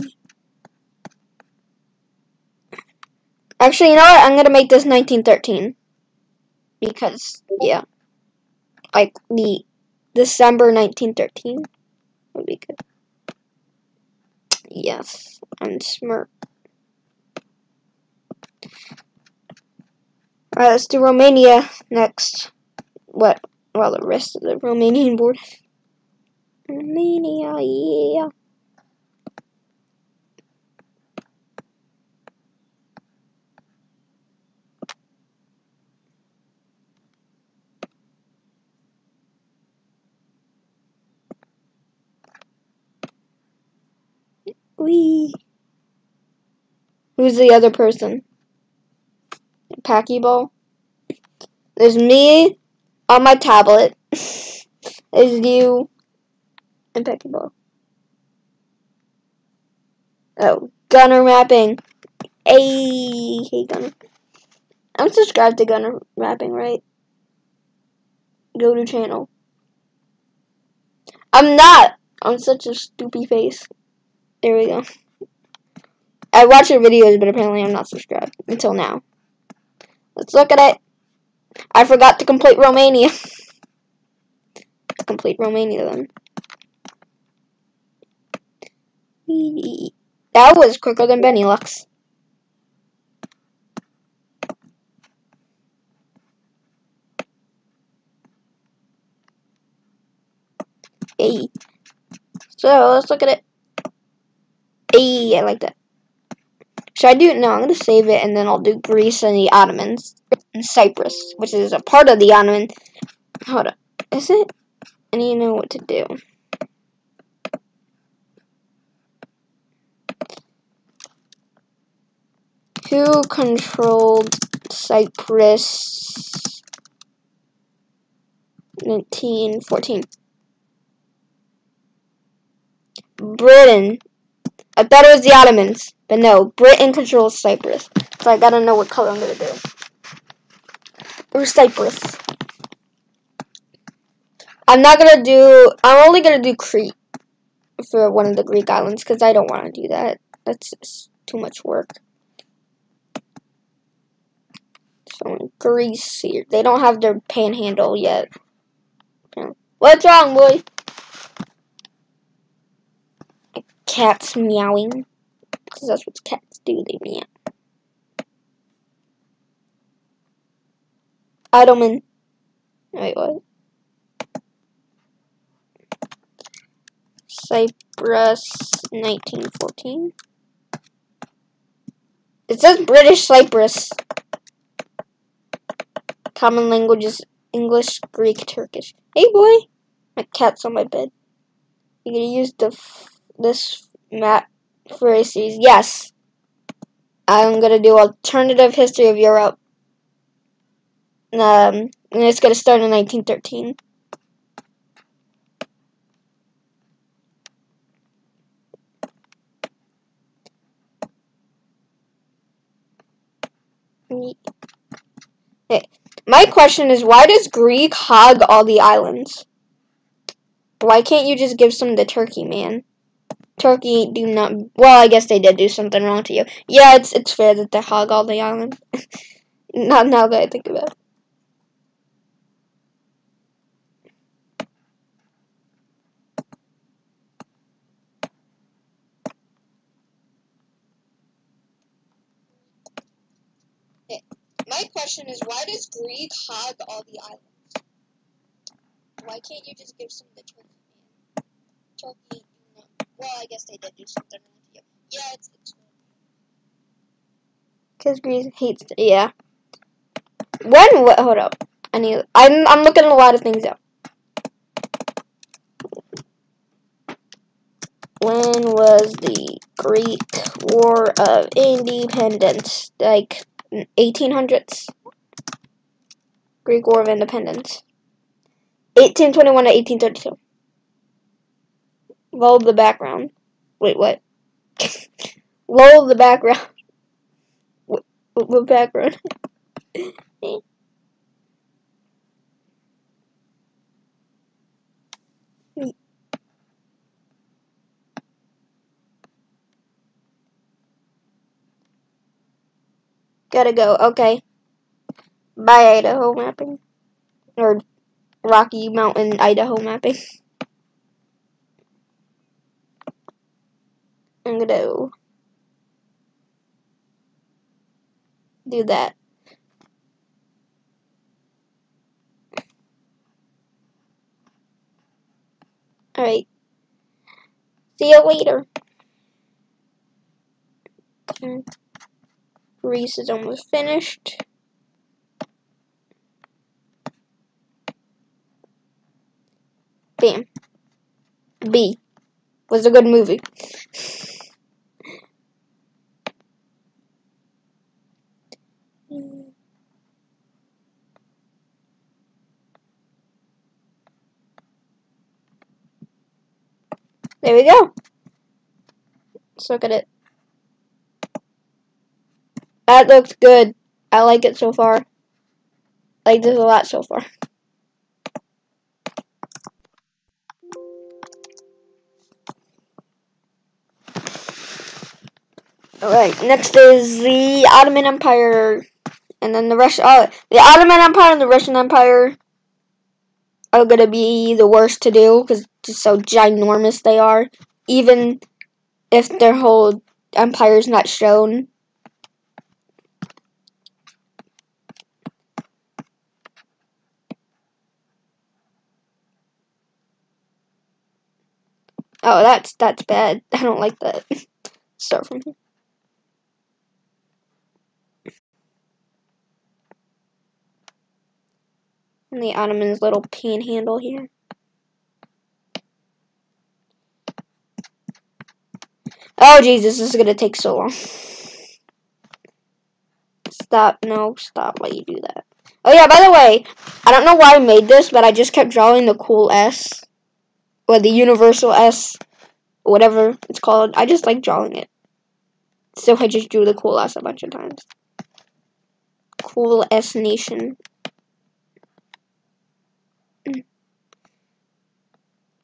Actually, you know what? I'm gonna make this 1913 because yeah, like the December 1913 would be good. Yes, I'm smart. Alright, let's do Romania next. What? Well, the rest of the Romanian board. Romania, yeah. Wee. Who's the other person? Packy Ball. There's me on my tablet. There's you and Packy Ball. Oh, Gunner Mapping. Hey, hey Gunner. I'm subscribed to Gunner Mapping, right? Go to channel. I'm not. I'm such a stupid face. There we go. I watch your videos, but apparently I'm not subscribed until now. Let's look at it. I forgot to complete Romania. to complete Romania then. That was quicker than Benelux. Hey. So let's look at it. Hey, I like that. Should I do it? No, I'm going to save it, and then I'll do Greece and the Ottomans. And Cyprus, which is a part of the Ottoman. Hold up. Is it? I need to know what to do. Who controlled Cyprus 1914? Britain I thought it was the Ottomans, but no, Britain controls Cyprus. So I gotta know what color I'm gonna do. Or Cyprus. I'm not gonna do, I'm only gonna do Crete for one of the Greek islands because I don't want to do that. That's just too much work. So Greece here, they don't have their panhandle yet. What's wrong, boy? Cat's meowing. Because that's what cats do, they meow. Ottoman. Wait, what? Cyprus, 1914. It says British Cyprus. Common languages English, Greek, Turkish. Hey, boy. My cat's on my bed. You're gonna use the this map for a series. Yes. I'm going to do alternative history of Europe. Um, and it's going to start in 1913. Okay. My question is, why does Greek hog all the islands? Why can't you just give some to Turkey, man? Turkey do not. Well, I guess they did do something wrong to you. Yeah, it's it's fair that they hog all the island. not now that I think about it. Eh, my question is, why does Greek hog all the islands? Why can't you just give some to Turkey. Turkey. Well, I guess they did do something wrong to you. Yeah, it's, Because Greece hates. Yeah. When? What? Hold up. I need. I'm. I'm looking a lot of things up. When was the Greek War of Independence? Like 1800s. Greek War of Independence. 1821 to 1832. Load the background. Wait, what? Load the background. What, what background? Gotta go. Okay. Bye, Idaho mapping. Or Rocky Mountain, Idaho mapping. I'm gonna do that. Alright. See you later. Grease is almost finished. Bam. B. Was a good movie. There we go. Let's look at it. That looks good. I like it so far. I like this a lot so far. Alright, next is the Ottoman Empire. And then the Russian, oh, the Ottoman Empire and the Russian Empire are gonna be the worst to do because just so ginormous they are. Even if their whole empire is not shown. Oh, that's that's bad. I don't like that. Start from here. And the Ottoman's little panhandle here. Oh Jesus, this is gonna take so long. Stop, no, stop why you do that. Oh yeah, by the way, I don't know why I made this, but I just kept drawing the cool S. Or the universal S. Whatever it's called. I just like drawing it. So I just drew the cool S a bunch of times. Cool S Nation.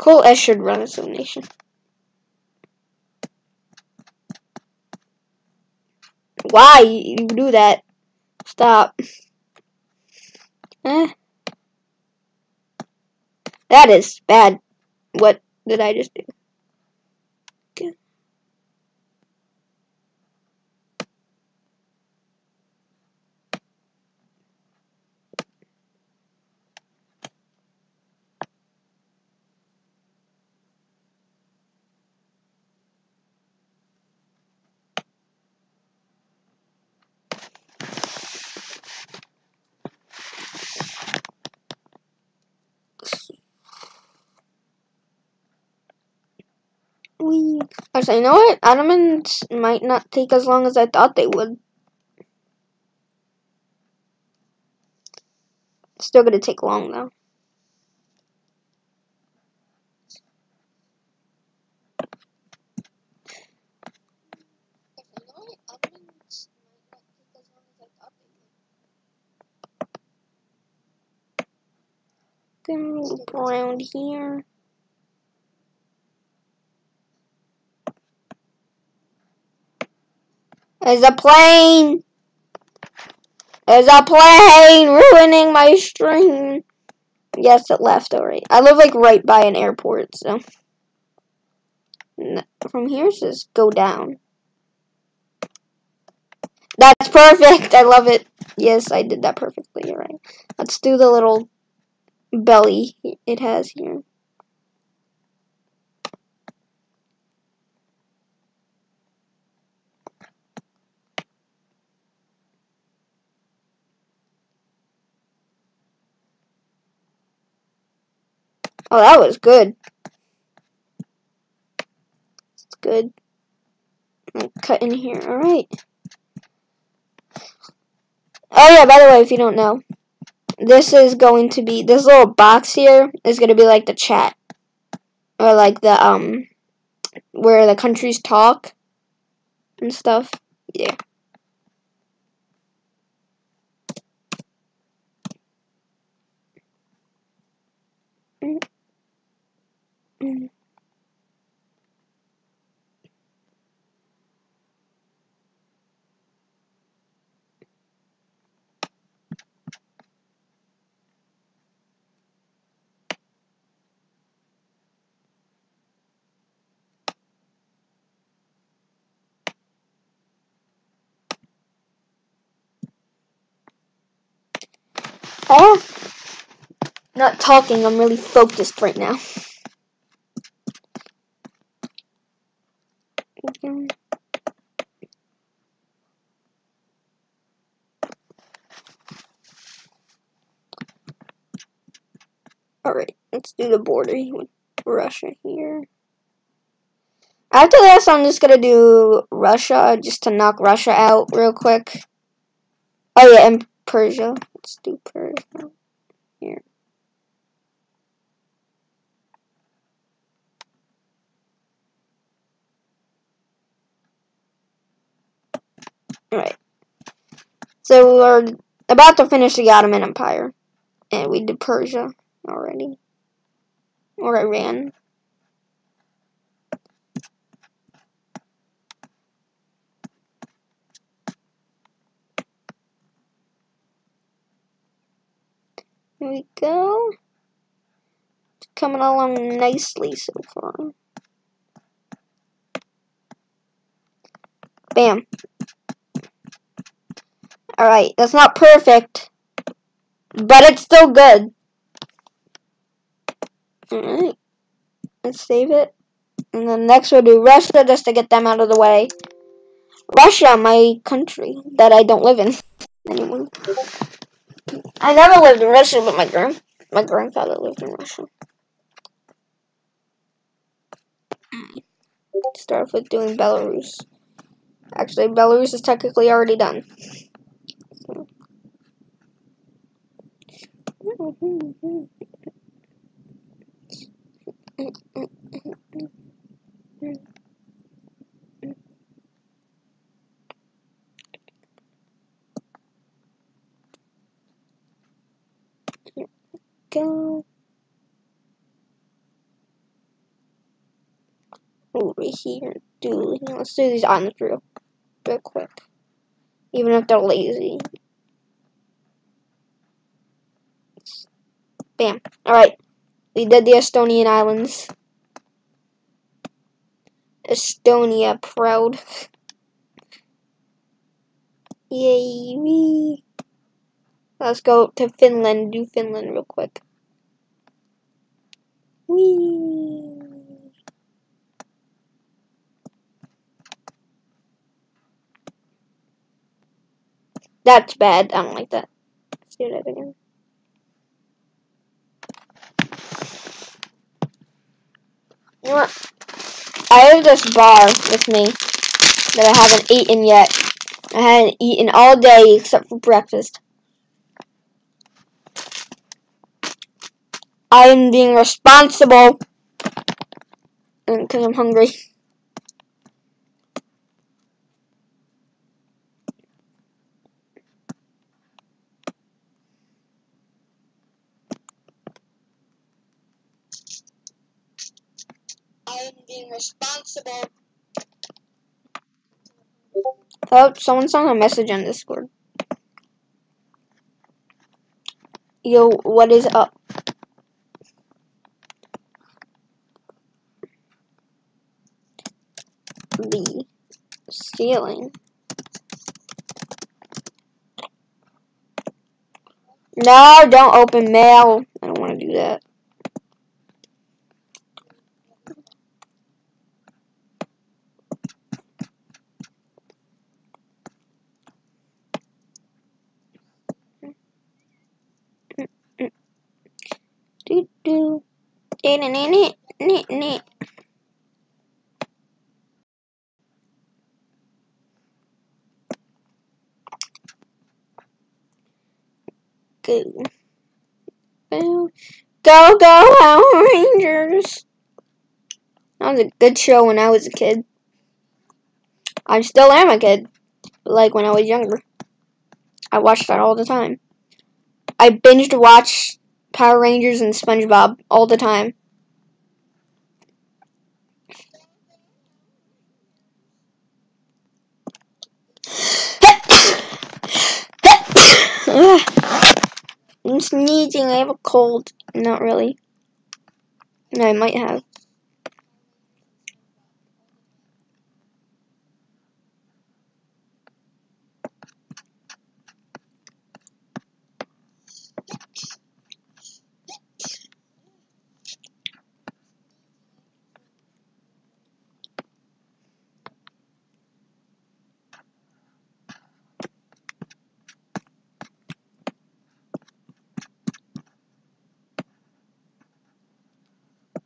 Cool S should run its own nation. Why you do that? Stop. Eh. That is bad. What did I just do? Okay. We actually, you know what? Ottomans might not take as long as I thought they would. Still gonna take long though. Know what? Ottomans might not take as long as I thought they would. Gonna loop around here. There's a plane. Is a plane ruining my stream. Yes, it left already. I live like right by an airport, so from here it says go down. That's perfect. I love it. Yes, I did that perfectly. You're right. Let's do the little belly it has here. Oh, that was good. It's good. cut in here. Alright. Oh yeah, by the way, if you don't know, this is going to be, this little box here is going to be like the chat. Or like the, um, where the countries talk and stuff. Yeah. Mm. Mm. Oh, not talking, I'm really focused right now. Alright, let's do the border with Russia here. After this, I'm just gonna do Russia, just to knock Russia out real quick. Oh yeah, and Persia. Let's do Persia here. Alright. So we're about to finish the Ottoman Empire. And we did Persia already. Or Iran. Here we go. It's coming along nicely so far. Bam. Alright, that's not perfect. But it's still good. Alright. Let's save it. And then next we'll do Russia just to get them out of the way. Russia, my country that I don't live in anymore. I never lived in Russia, but my grand my grandfather lived in Russia. Mm. Start off with doing Belarus. Actually, Belarus is technically already done. Go. Over here, do let's do these islands real, real quick. Even if they're lazy. Bam. Alright. We did the Estonian Islands. Estonia proud. Yay! Let's go to Finland, do Finland real quick. Whee! That's bad. I don't like that. Let's do that again. You know what? I have this bar with me that I haven't eaten yet. I haven't eaten all day except for breakfast. I am being responsible because I'm hungry. I am being responsible. Oh, someone sent a message on Discord. Yo, what is up? The ceiling. No, don't open mail. I don't want to do that. Do do. Knit. Go. Go, go, go, Power Rangers. That was a good show when I was a kid. I still am a kid, like when I was younger. I watched that all the time. I binged watch Power Rangers and SpongeBob all the time. I'm sneezing. I have a cold. Not really. No, I might have.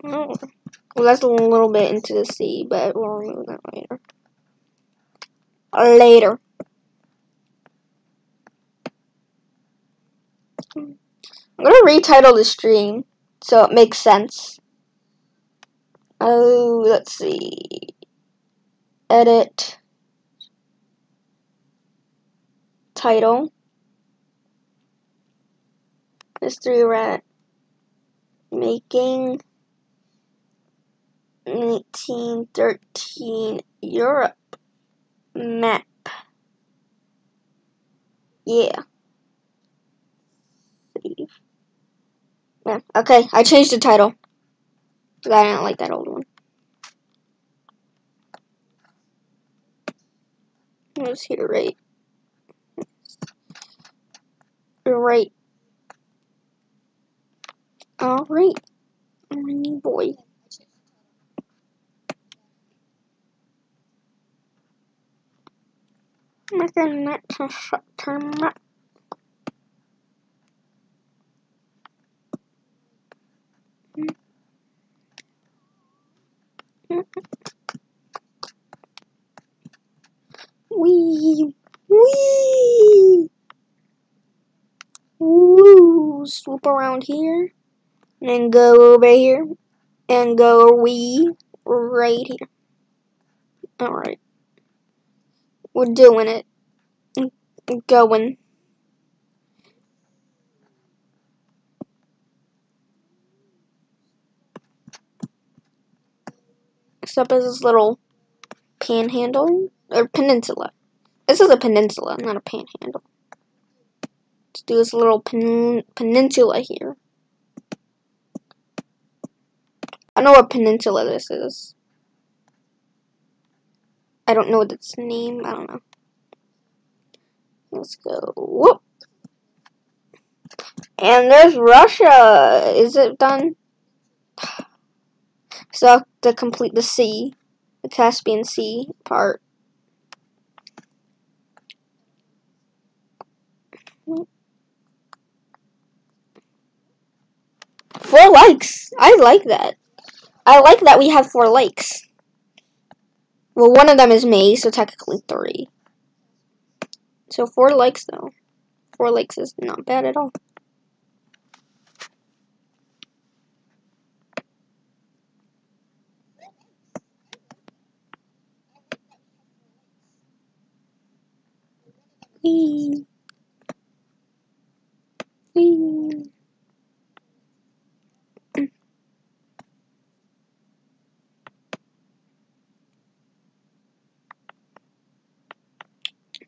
Well, that's a little bit into the sea, but we'll remove that later. Later. I'm gonna retitle the stream so it makes sense. Oh, let's see. Edit. Title. History Rat. Making 1913 Europe map. Yeah. Save. Yeah. Okay, I changed the title. I didn't like that old one. It was here, right? Right. Alright. Boy. Making that to shut up. Wee, wee, woo, swoop around here, and then go over here, and go wee, right here. Alright. We're doing it. Going. Except as this little panhandle, or peninsula. This is a peninsula, not a panhandle. Let's do this little pen peninsula here. I know what peninsula this is. I don't know what its name. I don't know. Let's go. Whoop. And there's Russia. Is it done? So I have to complete the sea, the Caspian Sea part. Four likes. I like that. I like that we have four likes. Well, one of them is me, so technically three. So four likes, though. Four likes is not bad at all.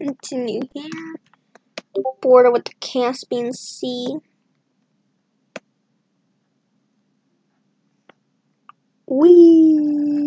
Continue here. Border with the Caspian Sea. Wee.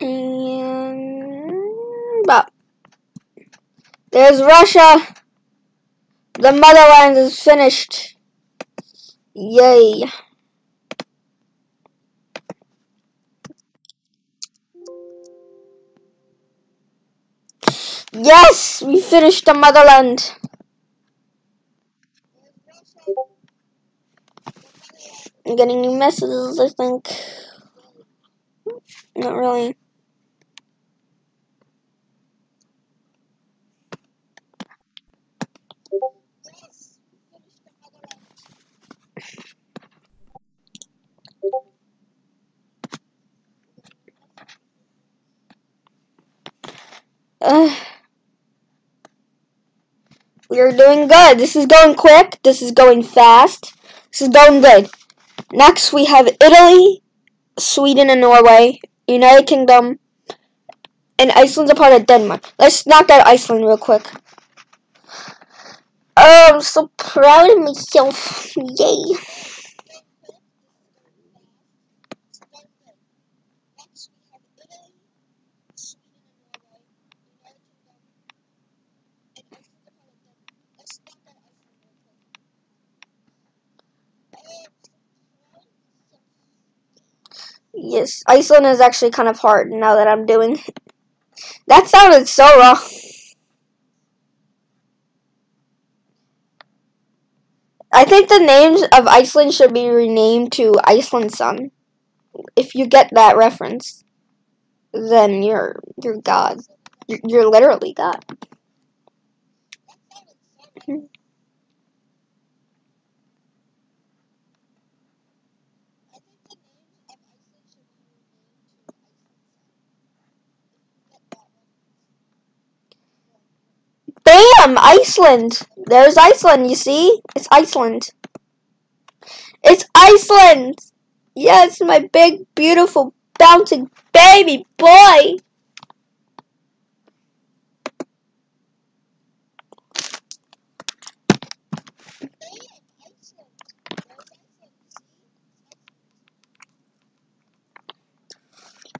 And but there's Russia. The motherland is finished. Yay. Yes, we finished the motherland. I'm getting new messages, I think. Not really. We are doing good. This is going quick. This is going fast. This is going good. Next, we have Italy, Sweden, and Norway, United Kingdom, and Iceland's a part of Denmark. Let's knock out Iceland real quick. Oh, I'm so proud of myself. Yay. It's going good. Next, we have Italy, Sweden, and Norway, United Kingdom, and Iceland's a part of Denmark. Let's knock out Iceland real quick. Uh, Yes, Iceland is actually kind of hard now that I'm doing. That sounded so wrong. I think the names of Iceland should be renamed to Iceland Sun. If you get that reference, then you're you're God. You're, you're literally God. that sounded so good. I think the names of Iceland should be renamed to Iceland Sun. If you get that reference. Bam! Iceland! There's Iceland, you see? It's Iceland. It's Iceland! Yes, my big, beautiful, bouncing baby boy!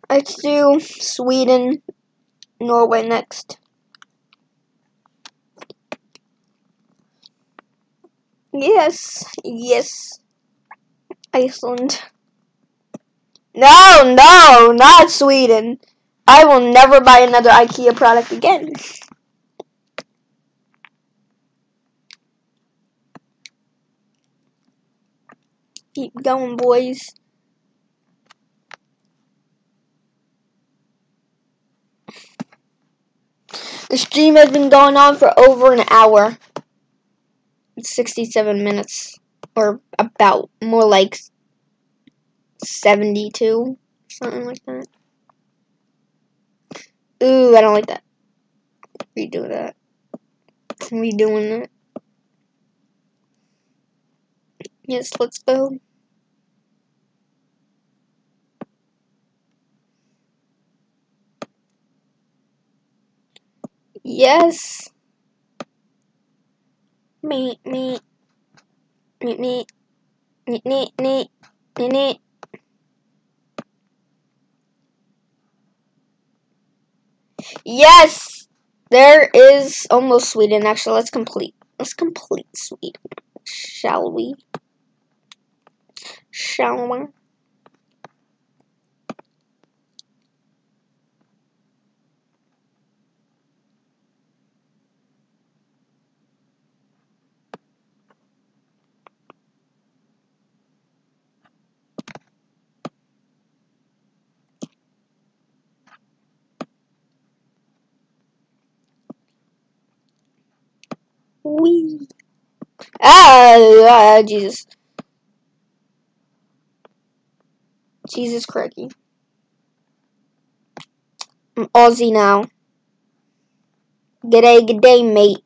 Let's do Sweden, Norway next. Yes, yes. Iceland. No, no, not Sweden. I will never buy another IKEA product again. Keep going, boys. The stream has been going on for over an hour. It's 67 minutes. Or about, more like 72. Something like that. Ooh, I don't like that. Redo that. Redoing it. Yes, let's go. Yes. Me, me. Me, me. Me, me, me. Me, me. Yes! There is almost Sweden. Actually, let's complete. Let's complete Sweden. Shall we? Shall we? We. Ah, ah Jesus. Jesus Craigie. I'm Aussie now. G'day, g'day, mate.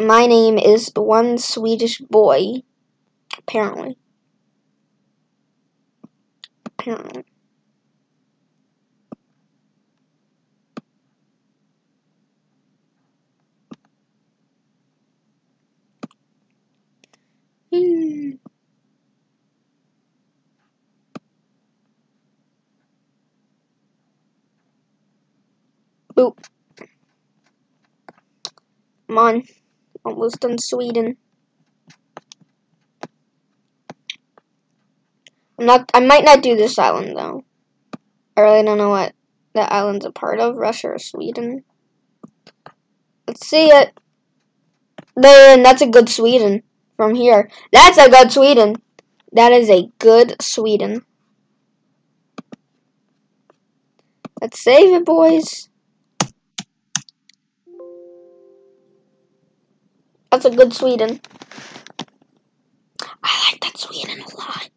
My name is one Swedish boy. Apparently. Apparently. Boop. Come on. Almost done Sweden. I'm not I might not do this island though. I really don't know what that island's a part of, Russia or Sweden. Let's see it. Then that's a good Sweden from here. That's a good Sweden. That is a good Sweden. Let's save it, boys. That's a good Sweden. I like that Sweden a lot.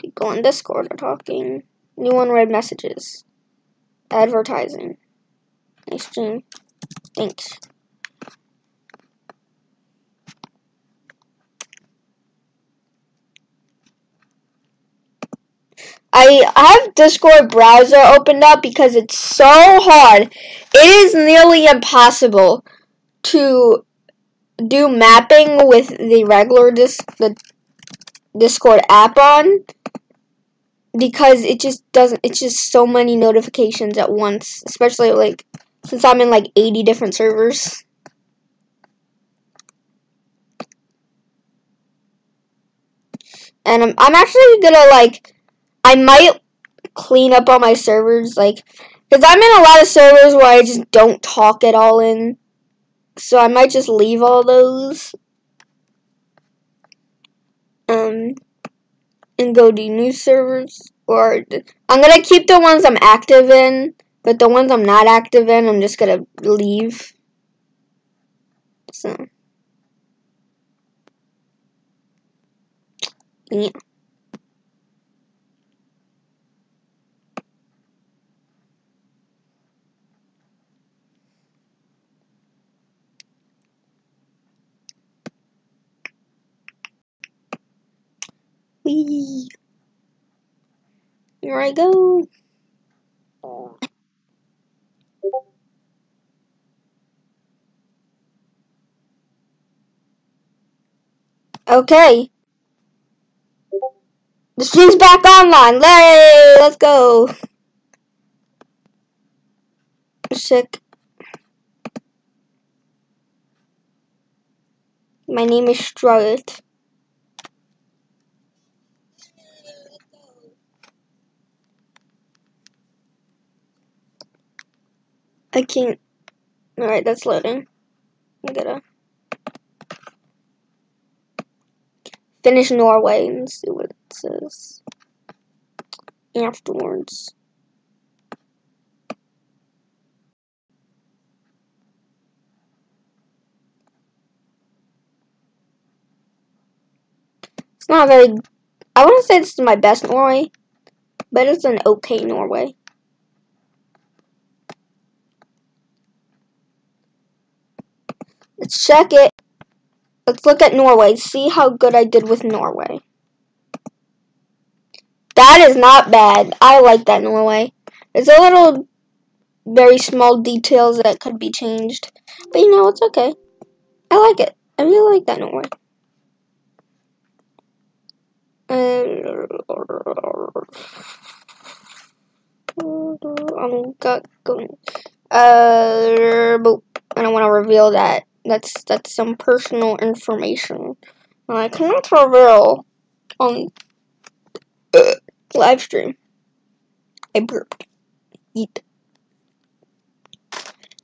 People on Discord are talking. New unread messages. Advertising. Nice stream. Thanks. I have Discord browser opened up because it's so hard. It is nearly impossible to do mapping with the regular dis the Discord app on because it just doesn't it's just so many notifications at once, especially like since I'm in like 80 different servers. And I'm, I'm actually gonna like I might clean up all my servers like because I'm in a lot of servers where I just don't talk at all in. So I might just leave all those. Um, and go to new servers. Or I'm gonna keep the ones I'm active in, but the ones I'm not active in, I'm just gonna leave. So, yeah. Here I go. Okay. The stream's back online. Yay! Let's go. Sick. My name is Strut. I can't. Alright, that's loading. I gotta finish Norway and see what it says afterwards. It's not very. I wouldn't say this is my best Norway, but it's an okay Norway. Let's check it. Let's look at Norway. See how good I did with Norway. That is not bad. I like that Norway. There's a little very small details that could be changed. But you know, it's okay. I like it. I really like that Norway. I'm going. Uh, I don't want to reveal that. That's that's some personal information. I cannot reveal on uh, live stream. I burped. Eat.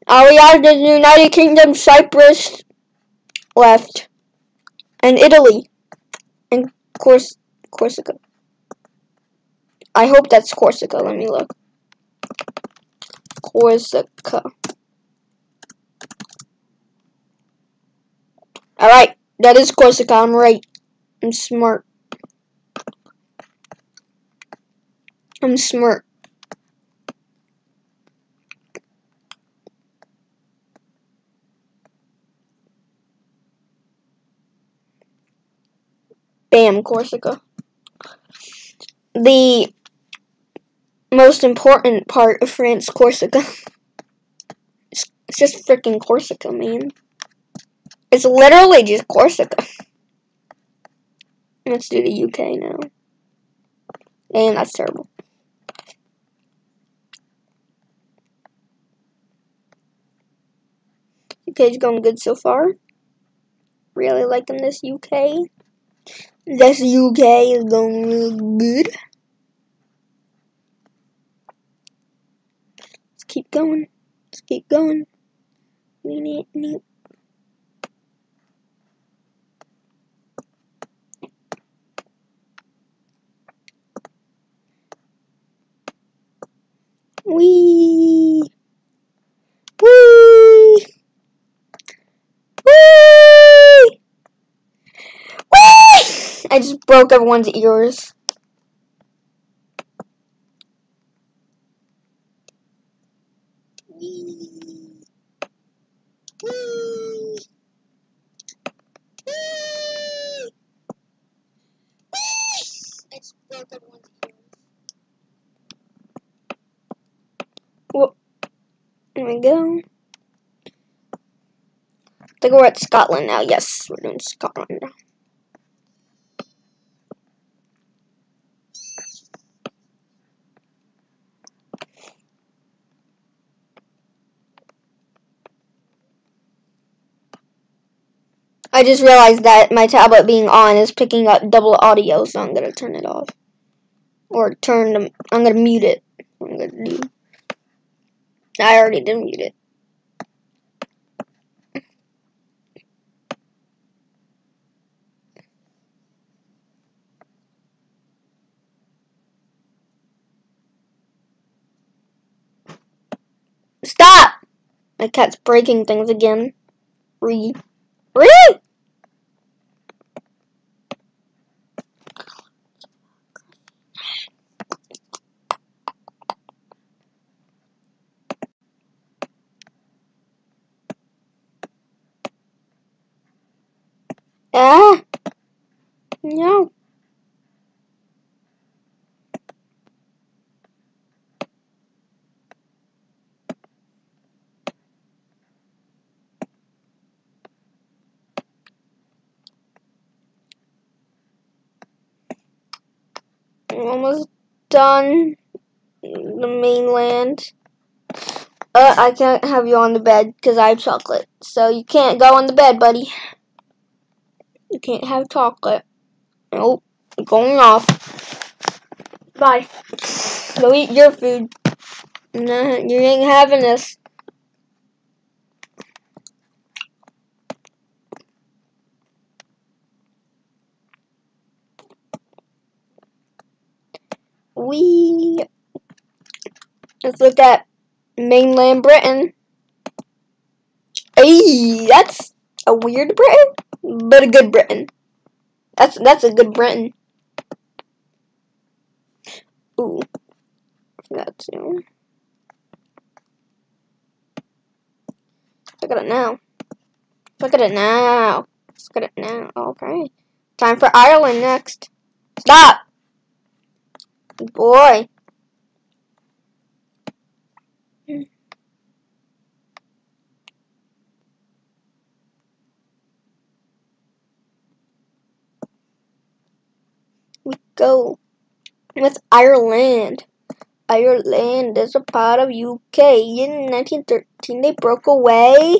Oh, we have the United Kingdom, Cyprus left, and Italy, and course Corsica. I hope that's Corsica. Let me look. Corsica. Alright, that is Corsica. I'm right. I'm smart. I'm smart. Bam, Corsica. The most important part of France, Corsica. It's, it's just freaking Corsica, man. It's literally just Corsica. Let's do the UK now. And that's terrible. UK's going good so far. Really liking this UK. This UK is going really good. Let's keep going. Let's keep going. We need, neat. Wee. Wee. Wee. Wee. I just broke everyone's ears. Whee! Whee! Whee! Whee! I just broke everyone's ears. There we go. I think we're at Scotland now. Yes, we're doing Scotland. I just realized that my tablet being on is picking up double audio, so I'm gonna turn it off. Or turn them, I'm gonna mute it. I'm gonna do. I already did mute it. Stop! My cat's breaking things again. Re. Re! Ah! No. Almost done the mainland. Uh, I can't have you on the bed because I have chocolate. So you can't go on the bed, buddy. You can't have chocolate. Nope. Going off. Bye. Go eat your food. No, you ain't having this. We let's look at mainland Britain. Hey, that's a weird Britain, but a good Britain. That's that's a good Britain. Ooh, forgot to. Look at it now. Look at it now. Look at it now. Okay. Time for Ireland next. Stop! Boy. We go with Ireland. Ireland is a part of UK. In 1913, they broke away.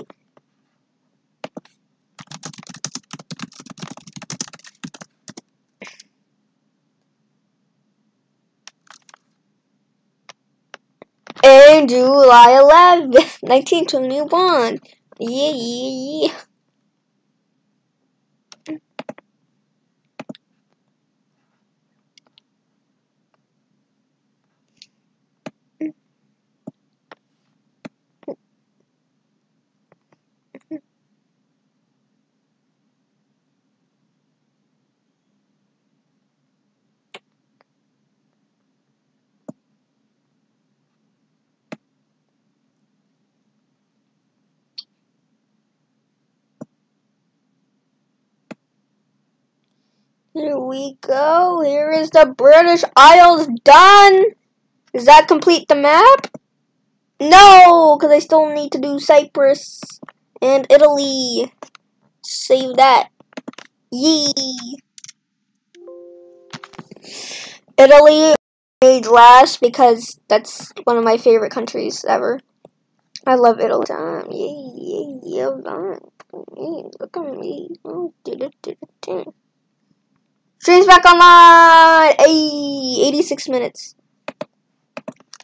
In July 11, 1921. Yeah, yeah, yeah. Here we go. Here is the British Isles done. Does that complete the map? No, because I still need to do Cyprus and Italy. Save that. Yee. Italy made last because that's one of my favorite countries ever. I love Italy. Um, yeah, yeah, yeah. Look at me. Oh, did it, did it, did it. Stream's back online. Hey, 86 minutes.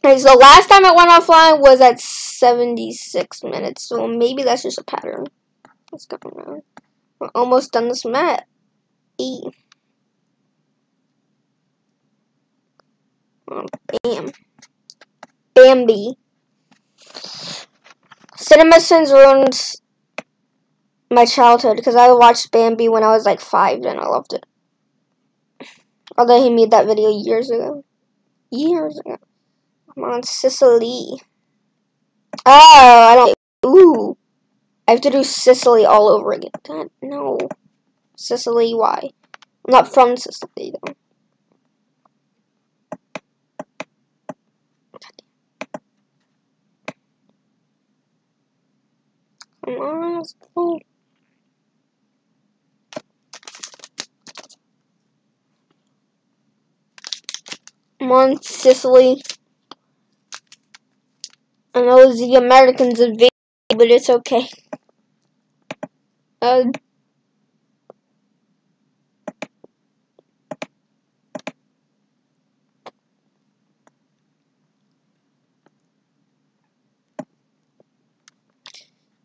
Okay, so last time it went offline was at 76 minutes, so maybe that's just a pattern. What's going on? We're almost done this map. E. Oh, bam. Bambi. Cinema Sins ruined my childhood because I watched Bambi when I was like five and I loved it. Although he made that video years ago. Years ago. I'm on Sicily. Oh, I don't. Ooh. I have to do Sicily all over again. God, no. Sicily, why? I'm not from Sicily, though. Come on, let's go. I'm Sicily. I know the Americans invaded, but it's okay. Uh,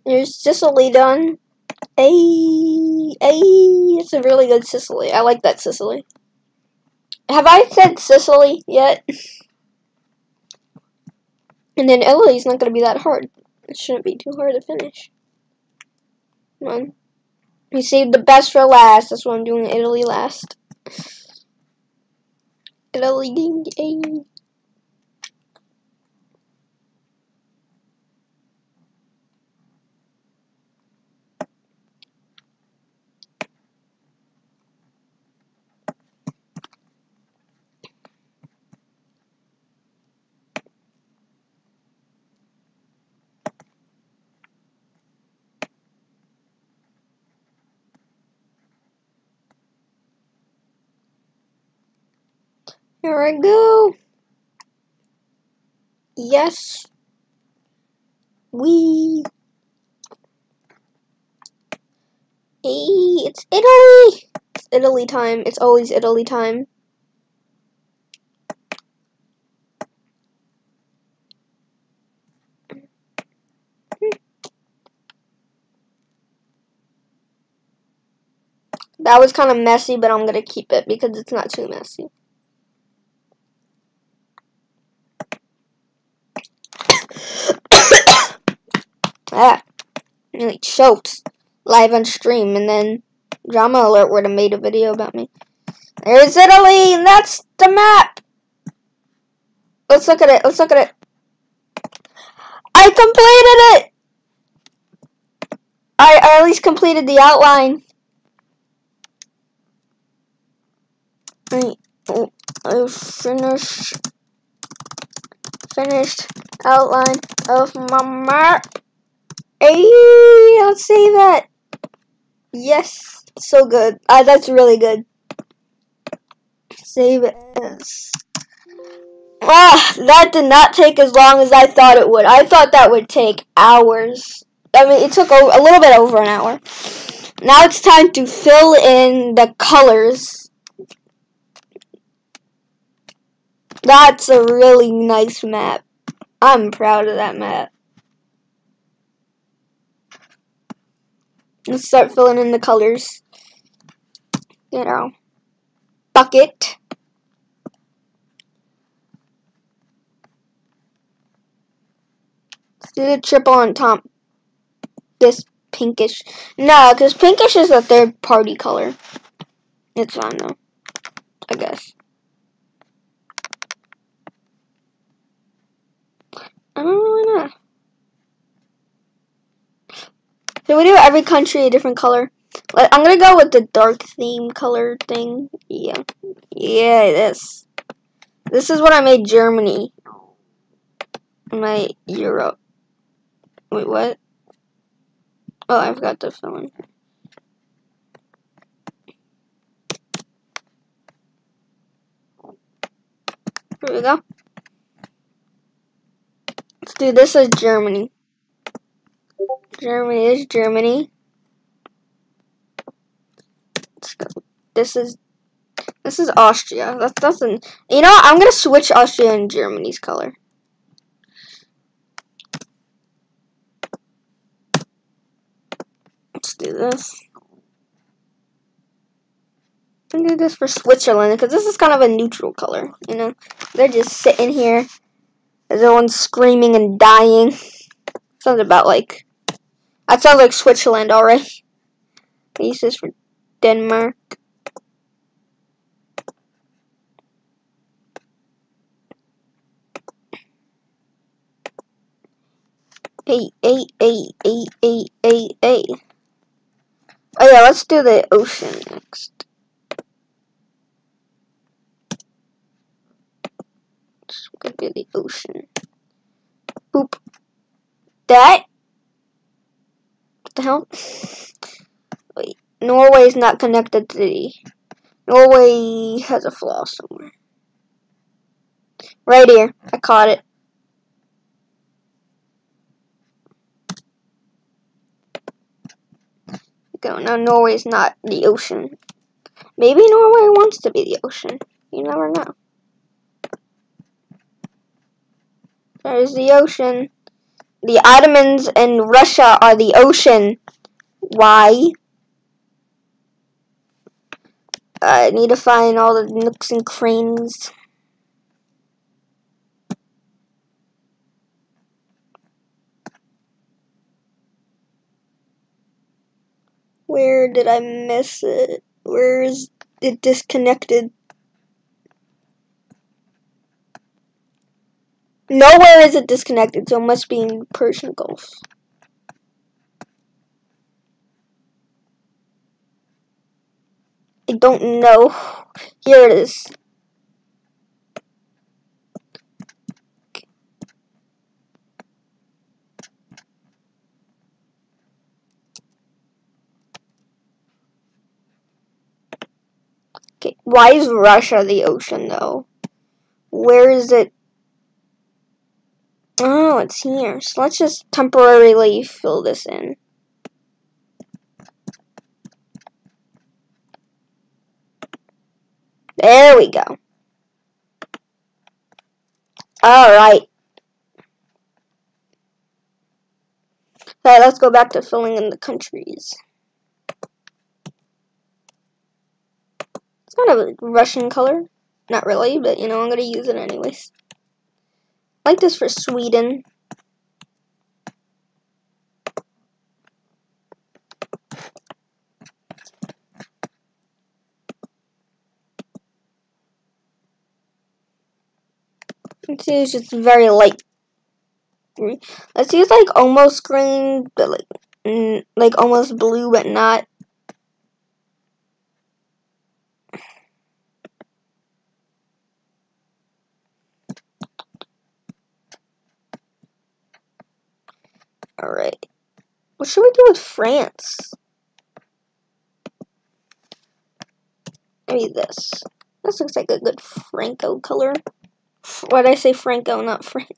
there's Sicily done. Hey, hey, it's a really good Sicily. I like that Sicily. Have I said Sicily yet? And then Italy's not going to be that hard. It shouldn't be too hard to finish. Come on. We saved the best for last. That's why I'm doing Italy last. Italy. Yay. Here I go. Yes. We. Hey, it's Italy. It's Italy time. It's always Italy time. That was kind of messy, but I'm going to keep it because it's not too messy. Ah, nearly choked live on stream, and then Drama Alert would have made a video about me. There's Italy, and that's the map. Let's look at it. Let's look at it. I completed it. I, I at least completed the outline. I, I finished finished outline of my map. Hey, don't see that. Yes, so good. Uh, that's really good. Save it. Ah, that did not take as long as I thought it would. I thought that would take hours. I mean, it took a little bit over an hour. Now it's time to fill in the colors. That's a really nice map. I'm proud of that map. Let's start filling in the colors. You know, bucket. Do the triple on top. This pinkish. No, because pinkish is a third party color. It's fine though. I guess. I don't really know. So we do every country a different color. I'm gonna go with the dark theme color thing. Yeah. Yeah, this. This is what I made Germany. My Europe. Wait, what? Oh, I forgot to fill in. Here we go. Let's do this as Germany. Germany is Germany. This is this is Austria. That's an you know? I'm gonna switch Austria and Germany's color. Let's do this. I'm gonna do this for Switzerland because this is kind of a neutral color. You know, they're just sitting here. Everyone's screaming and dying. Sounds about like that sounds like Switzerland already. Use this for Denmark. Eight, eight, eight, eight, eight, eight. Oh yeah, let's do the ocean next. Gonna do the ocean. Boop. That. The hell? Wait, Norway is not connected to the. Norway has a flaw somewhere. Right here. I caught it. Go. Now Norway's not the ocean. Maybe Norway wants to be the ocean. You never know. There's the ocean. The Ottomans and Russia are the ocean. Why? I need to find all the nooks and crannies. Where did I miss it? Where is it disconnected? Nowhere is it disconnected, so it must be in Persian Gulf. I don't know. Here it is. Okay, why is Russia the ocean though? Where is it? Oh, it's here. So let's just temporarily fill this in. There we go. Alright. Alright, let's go back to filling in the countries. It's kind of a Russian color. Not really, but you know, I'm going to use it anyways. Like this for Sweden. Let's use just very light green. Let's use like almost green, but like like almost blue, but not. All right. What should we do with France? Maybe this. This looks like a good Franco color. Why did I say Franco, not Frank?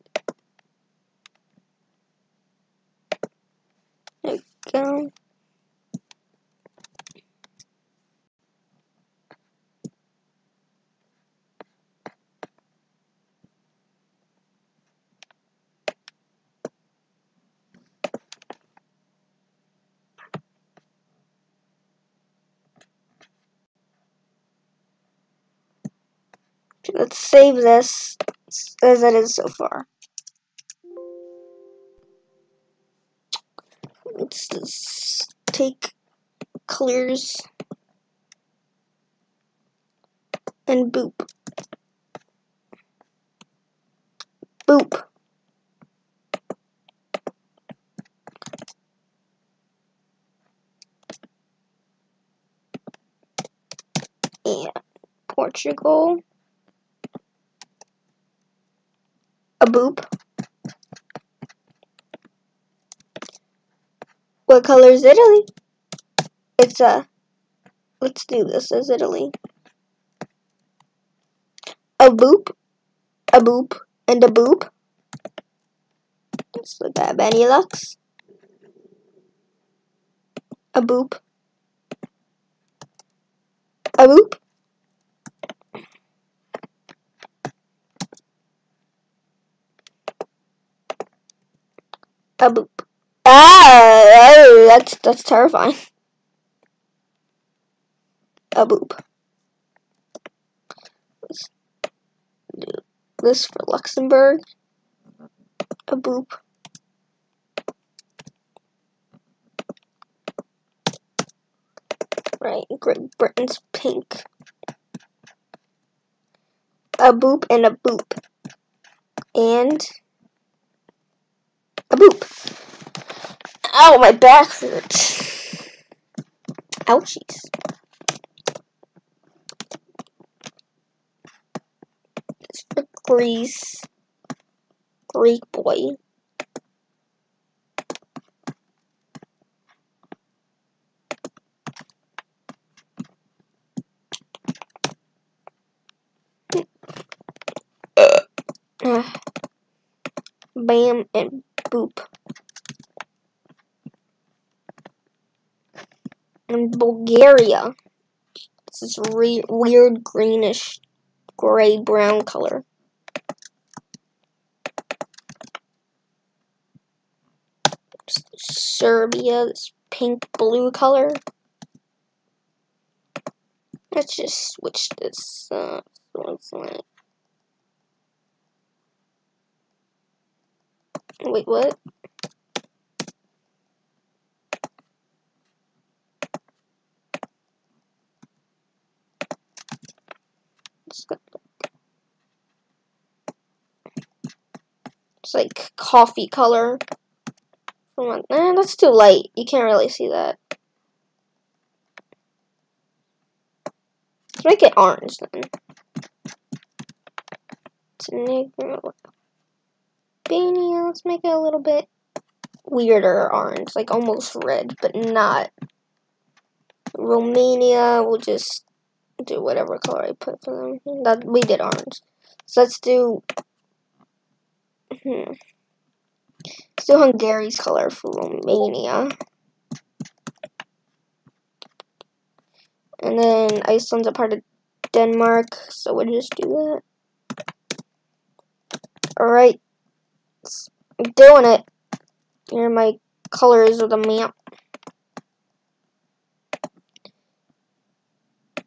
save this as it is so far. Let's just take clears and boop. Boop. Yeah, Portugal. Boop. What color is Italy? It's a. Let's do this as Italy. A boop, a boop, and a boop. Let's look at Benelux. A boop. A boop. A boop. Ah, oh, that's that's terrifying. A boop. Let's do this for Luxembourg. A boop. Right, Great Britain's pink. A boop and a boop. And a boop. Ow, my back hurts. Ouchies. It's for Greece. Greek boy. Bam and boop. And Bulgaria. This is weird greenish gray brown color. Serbia, this pink blue color. Let's just switch this. Uh, Wait, what? It's like coffee color. On, that's too light. You can't really see that. Let's make it orange then. It's Negro. Albania, let's make it a little bit weirder orange, like almost red, but not. Romania, we'll just do whatever color I put for them. That we did orange. So let's do. Hmm. Let's do Hungary's color for Romania. And then Iceland's a part of Denmark, so we'll just do that. Alright, doing it. Here my colors of the map.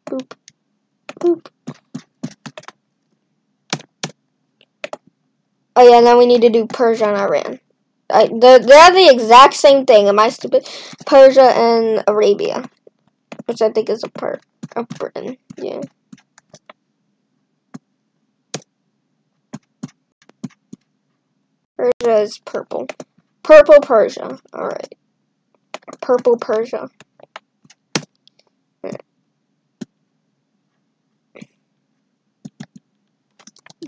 Boop. Boop. Oh yeah, now we need to do Persia and Iran. I, they're, they're the exact same thing. Am I stupid? Persia and Arabia. Which I think is a part of Britain. Yeah. Is purple. Purple Persia. Alright. Purple Persia.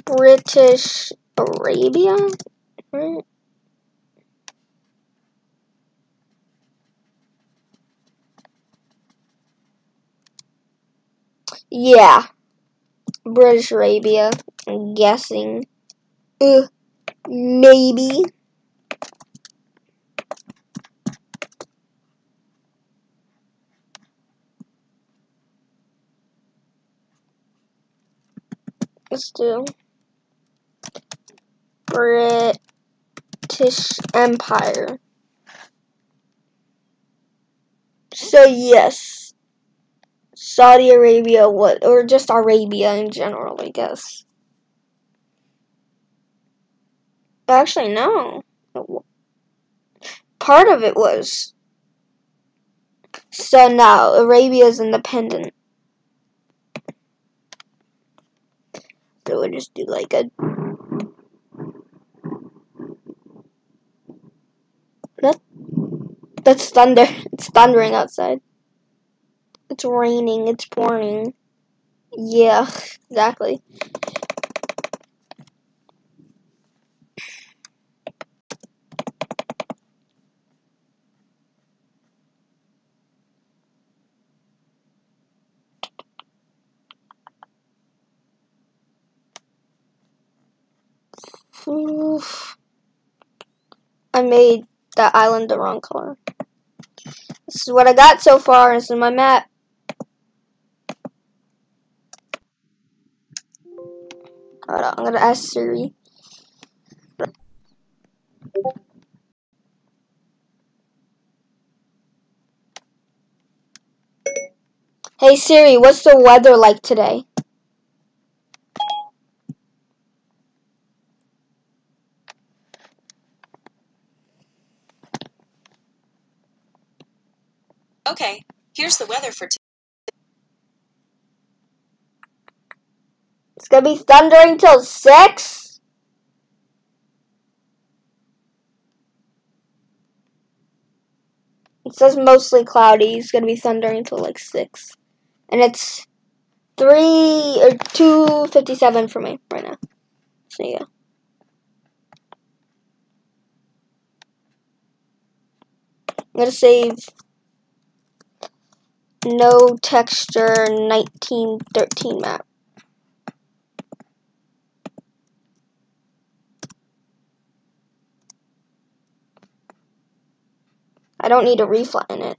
British Arabia? Yeah. British Arabia. I'm guessing. Ugh. Maybe. Let's do British Empire. So yes, Saudi Arabia, what, or just Arabia in general, I guess. Actually, no. Part of it was. So now, Arabia is independent. So we'll just do like a. That, that's thunder. It's thundering outside. It's raining. It's pouring. Yeah, exactly. Oof. I made that island the wrong color. This is what I got so far. This is my map. Hold on, I'm gonna ask Siri. Hey Siri, what's the weather like today? Okay, here's the weather for today. It's gonna be thundering till six. It says mostly cloudy. It's gonna be thundering until like six, and it's three or two fifty-seven for me right now. So yeah. I'm gonna save no texture 1913 map. I don't need to reflatten it.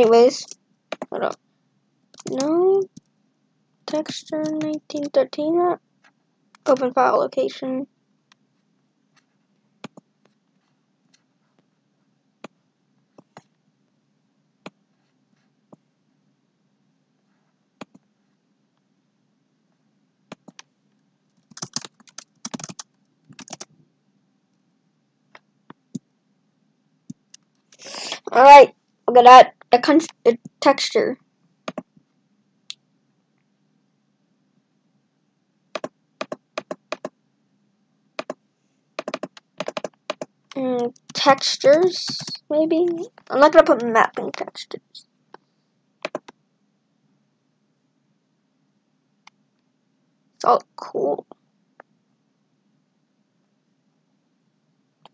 Anyways, hold up. No texture 1913. Open file location. Alright, look at that. Con- a texture. Mm, textures, maybe? I'm not gonna put mapping textures. It's all cool.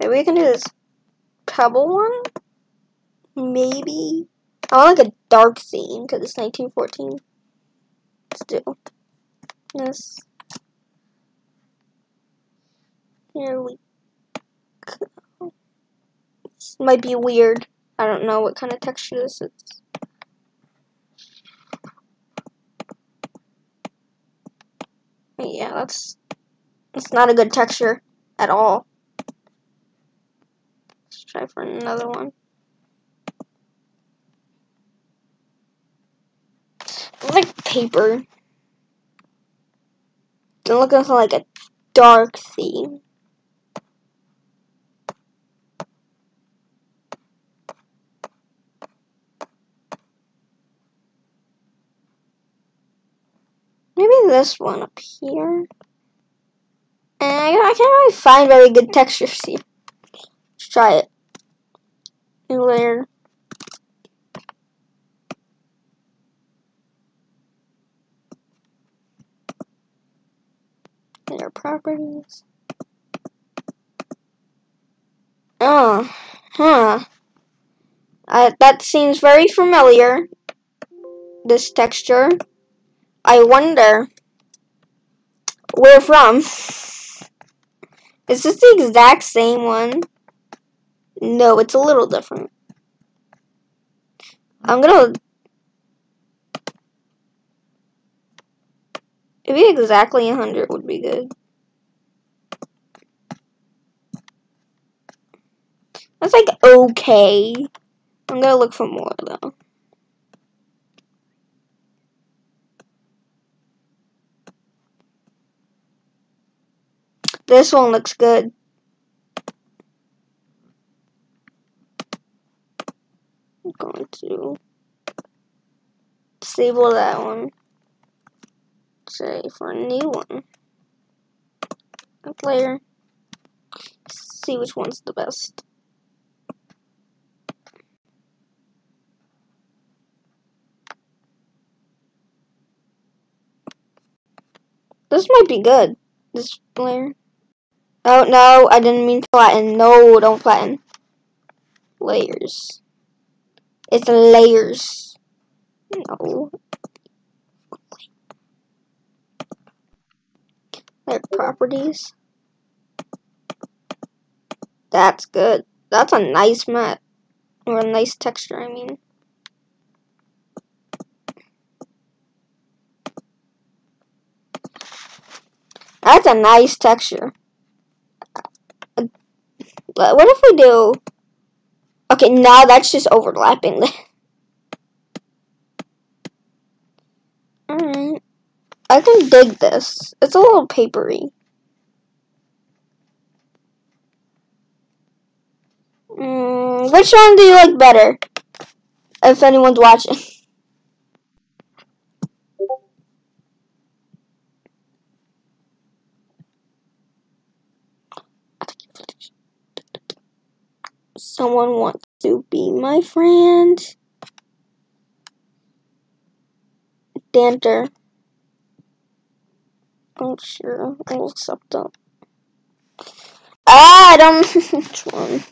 Maybe we can do this pebble one? Maybe. I want like a dark scene because it's 1914. Let's do this. Here we go. This might be weird. I don't know what kind of texture this is. Yeah, that's it's not a good texture at all. Let's try for another one. Like paper. I'm looking for like a dark theme. Maybe this one up here. And I, I can't really find very good textures here. Let's try it. New layer. Layer properties. Oh, huh. Uh, that seems very familiar. This texture. I wonder where from. Is this the exact same one? No, it's a little different. I'm gonna Maybe exactly 100 would be good. That's like okay. I'm gonna look for more though. This one looks good. I'm going to disable that one. Say for a new one. Layer. See which one's the best. This might be good. This layer. Oh no, I didn't mean flatten. No, don't flatten. Layers. It's layers. No. Their properties. That's good. That's a nice matte. Or a nice texture, I mean. That's a nice texture. What if we do... Okay, now that's just overlapping. Alright. I can dig this. It's a little papery. Mm, which one do you like better? If anyone's watching. Someone wants to be my friend. Danter. Oh, sure. I'll accept that. Ah, I don't which one.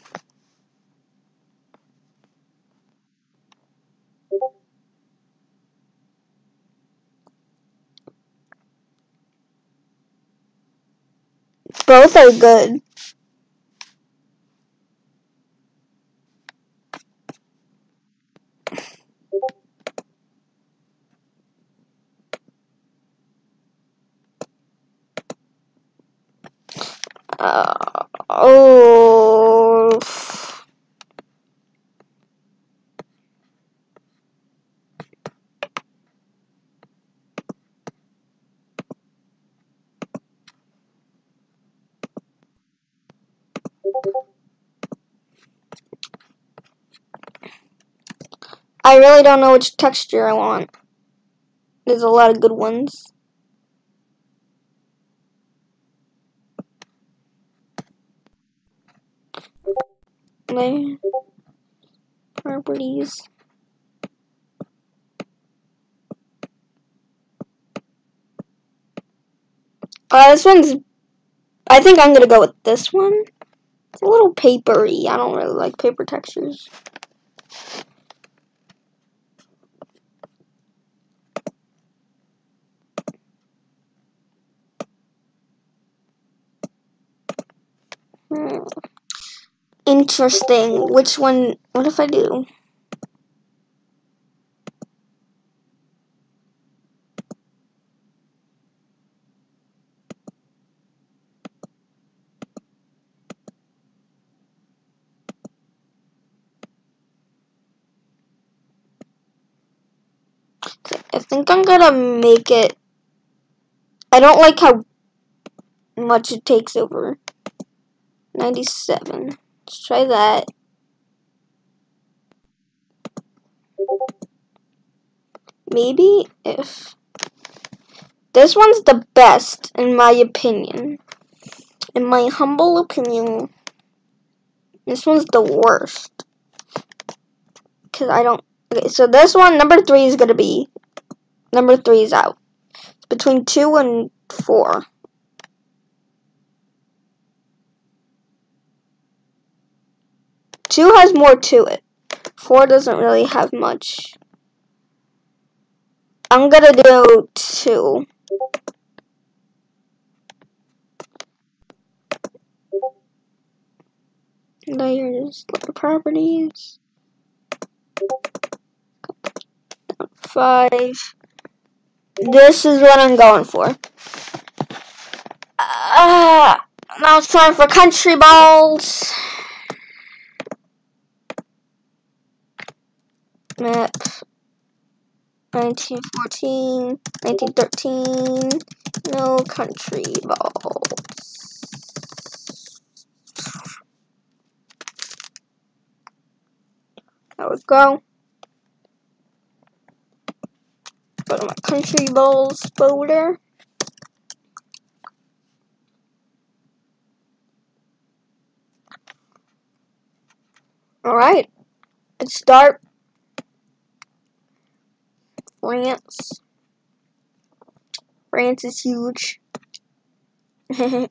Both are good. Oh. I really don't know which texture I want. There's a lot of good ones. Properties. Uh, this one's. I think I'm gonna go with this one. It's a little papery. I don't really like paper textures. Hmm. Interesting. Which one? What if I do? I think I'm gonna make it. I don't like how much it takes over. 97. Let's try that. Maybe if this one's the best in my opinion. In my humble opinion, this one's the worst. Cause I don't. Okay, so this one, number three, is gonna be number three is out. It's between two and four. Two has more to it. Four doesn't really have much. I'm gonna do two. Layers, properties. Five. This is what I'm going for. Uh, now it's time for country balls. Map 1914, 1913. No country balls. There we go. Go to my country balls folder. Alright, let's start. France. France is huge.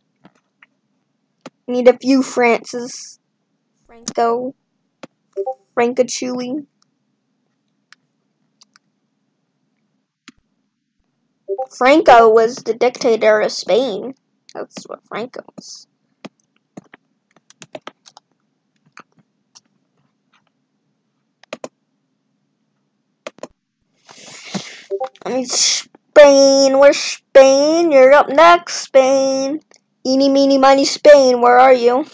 Need a few Frances. Franco. Franca Chewy. Franco was the dictator of Spain. That's what Franco was. Mean, Spain, where's Spain? You're up next, Spain. Eeny, meeny, miny, Spain, where are you?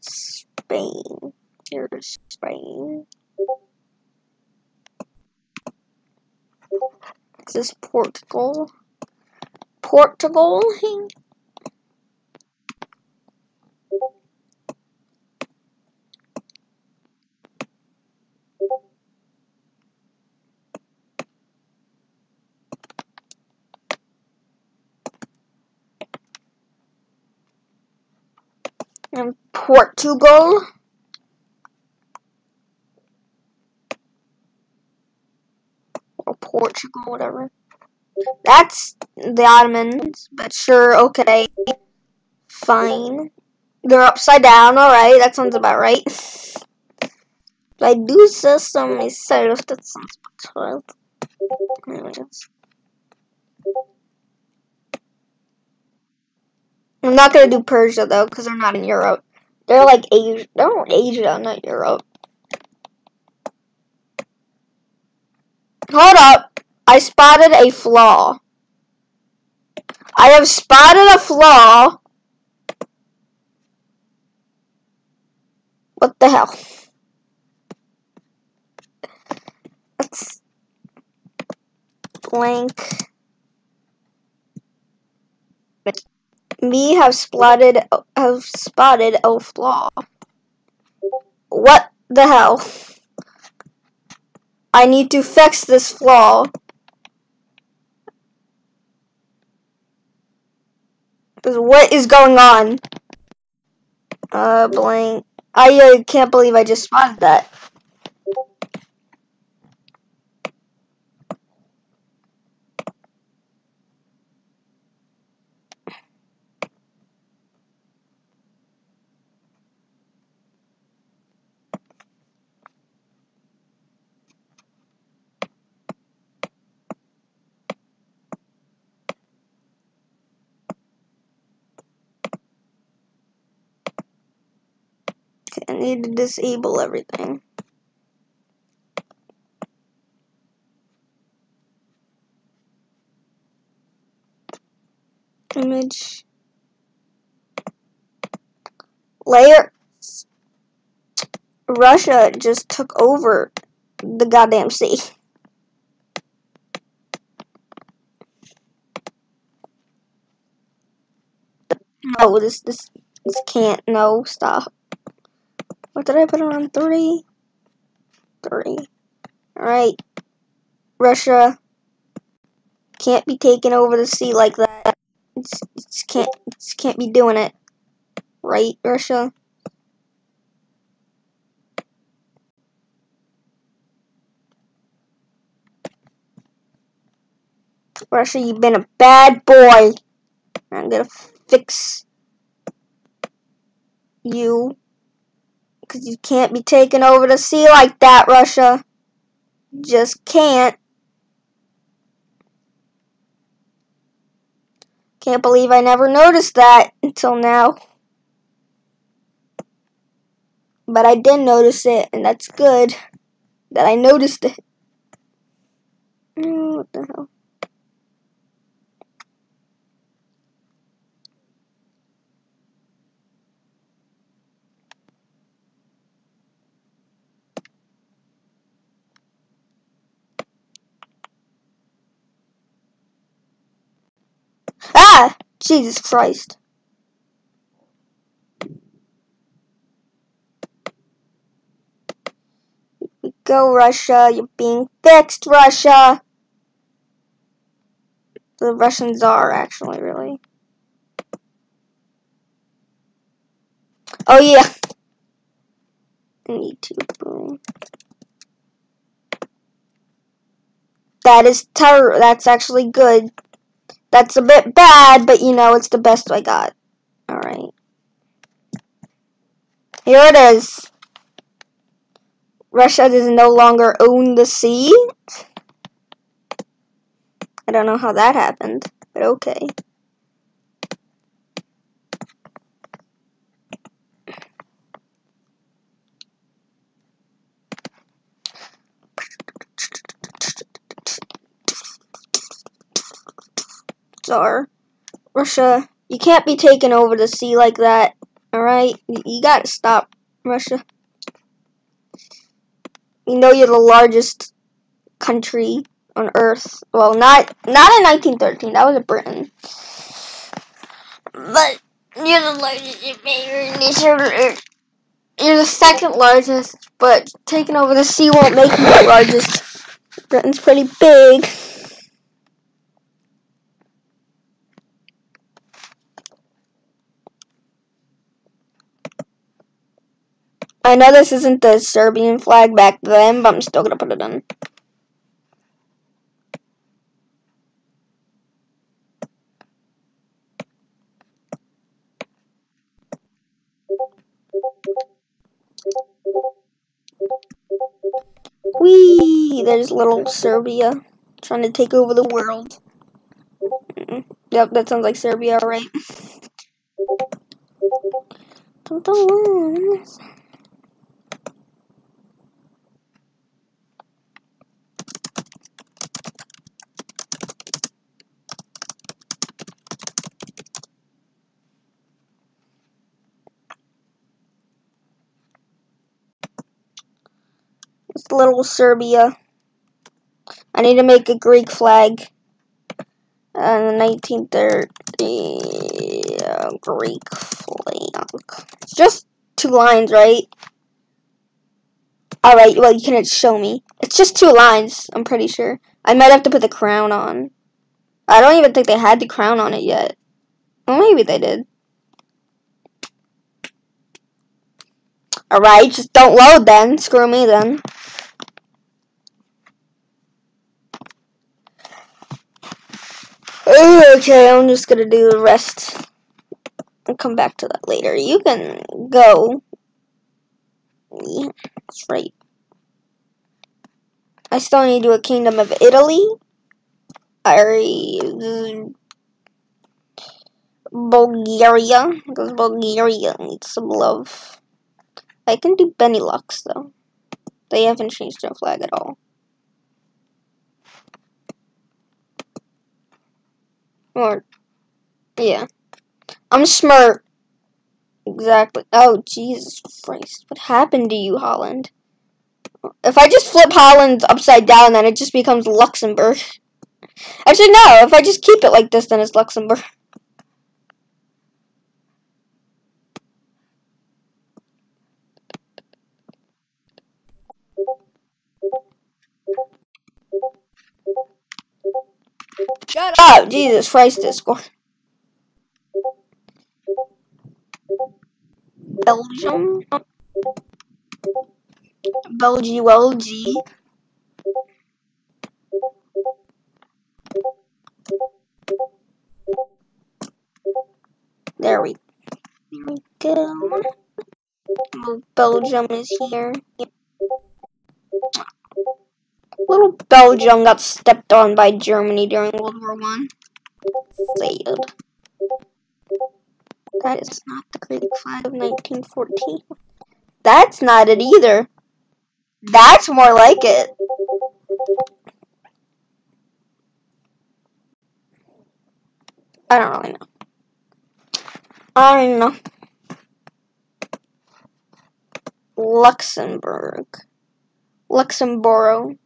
Spain. Here's Spain. Is this Portugal? Portugal? And Portugal. Or Portugal, whatever. That's the Ottomans, but sure, okay. Fine. They're upside down, alright, that sounds about right. I do system myself, that sounds about right. Anyways. I'm not gonna do Persia though, because they're not in Europe. They're like Asia. They're Asia, not Europe. Hold up. I spotted a flaw. I have spotted a flaw. What the hell? That's blank. Me have spotted have spotted a flaw. What the hell? I need to fix this flaw. What is going on? Uh, blank. I uh, can't believe I just spotted that. I need to disable everything. Image. Layer. Russia just took over the goddamn sea. No, this this this can't. No, stop. What did I put on? Three? Three. Alright. Russia can't be taking over the sea like that. It's, it's can't it's can't be doing it. Right, Russia? Russia, you've been a bad boy. I'm gonna fix you. Because you can't be taken over the sea like that, Russia. Just can't. Can't believe I never noticed that until now. But I did notice it, and that's good. that I noticed it. Oh, what the hell? Ah! Jesus Christ. We go, Russia. You're being fixed, Russia. The Russians are actually really. Oh yeah. I need to boom. That is ter- That's actually good. That's a bit bad, but you know, it's the best I got. Alright. Here it is. Russia does no longer own the sea. I don't know how that happened, but okay. Czar. Russia, you can't be taking over the sea like that. Alright? You gotta stop, Russia. You know you're the largest country on Earth. Well, not not in 1913. That was Britain. But you're the largest. You're the second largest, but taking over the sea won't make you the largest. Britain's pretty big. I know this isn't the Serbian flag back then, but I'm still gonna put it in. Whee! There's little Serbia trying to take over the world. Yep, that sounds like Serbia, right? Little Serbia. I need to make a Greek flag. And the 1930 uh, Greek flag. It's just two lines, right? Alright, well, you can show me. It's just two lines, I'm pretty sure. I might have to put the crown on. I don't even think they had the crown on it yet. Well, maybe they did. Alright, just don't load then. Screw me then. Okay, I'm just gonna do the rest. I'll come back to that later. You can go. Yeah, that's right. I still need to do a Kingdom of Italy. I uh, Bulgaria, because Bulgaria needs some love. I can do Benelux though. They haven't changed their flag at all. Or, yeah. I'm smart. Exactly. Oh, Jesus Christ. What happened to you, Holland? If I just flip Holland upside down, then it just becomes Luxembourg. Actually, no. If I just keep it like this, then it's Luxembourg. Shut up! Jesus Christ, Discord. Belgium. Belgy, well, G. There we, there we go. Belgium is here. Little Belgium got stepped on by Germany during World War One. That is not the Greek flag of 1914. That's not it either. That's more like it. I don't really know. I don't know. Luxembourg. Luxembourg.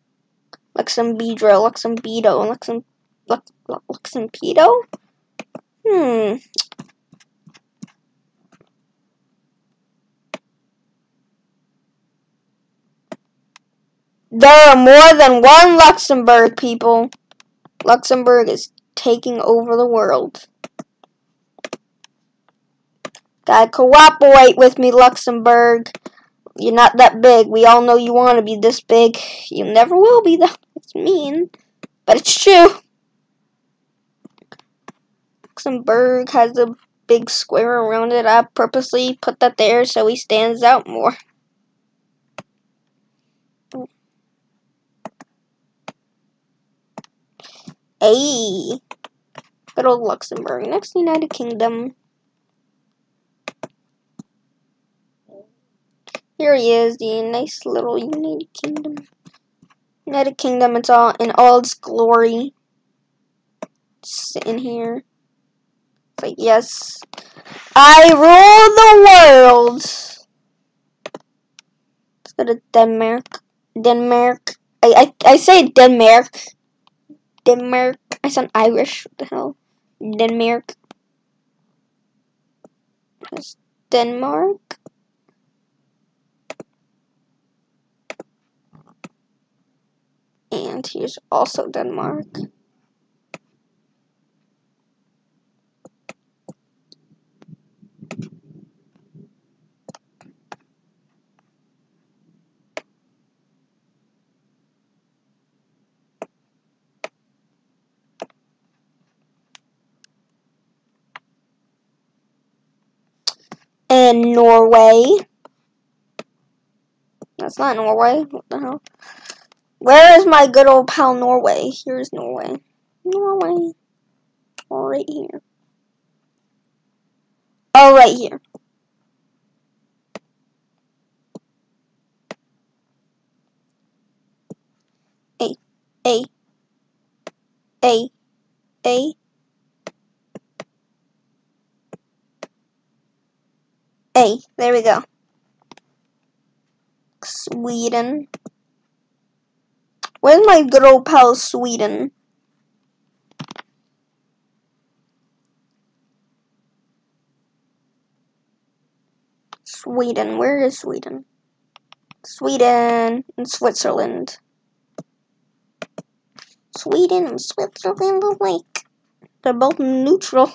Luxembidro. Luxembido. Luxem Lux Luxempido? Hmm. There are more than one Luxembourg, people. Luxembourg is taking over the world. Gotta cooperate with me, Luxembourg. You're not that big. We all know you want to be this big. You never will be, though. It's mean. But it's true. Luxembourg has a big square around it. I purposely put that there so he stands out more. Hey, good old Luxembourg. Next, United Kingdom. Here he is, the nice little United Kingdom. United Kingdom, it's all in all its glory. Sitting here. It's like, yes, I rule the world. Let's go to Denmark. Denmark. I, I, I say Denmark Denmark. I sound Irish. What the hell? Denmark. Denmark. And here's also Denmark. and Norway. That's not Norway. What the hell? Where is my good old pal Norway? Here's Norway. Norway. All right here. Oh, right here. A, A, A, A, Hey, there we go. Sweden. Where's my good old pal Sweden? Sweden. Where is Sweden? Sweden and Switzerland. Sweden and Switzerland alike. They're both neutral.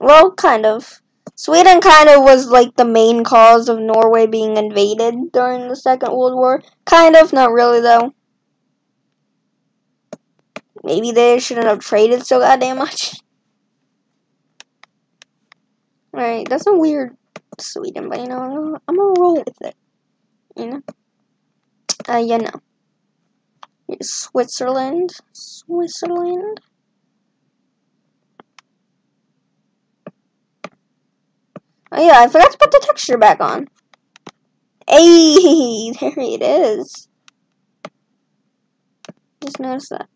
Well, kind of. Sweden kind of was like the main cause of Norway being invaded during the Second World War. Kind of, not really though. Maybe they shouldn't have traded so goddamn much. Alright, that's a weird Sweden, but you know, I'm gonna roll with it. You know? Uh, yeah, no. Here's Switzerland. Switzerland. Oh yeah, I forgot to put the texture back on. Hey, there it is. Just notice that.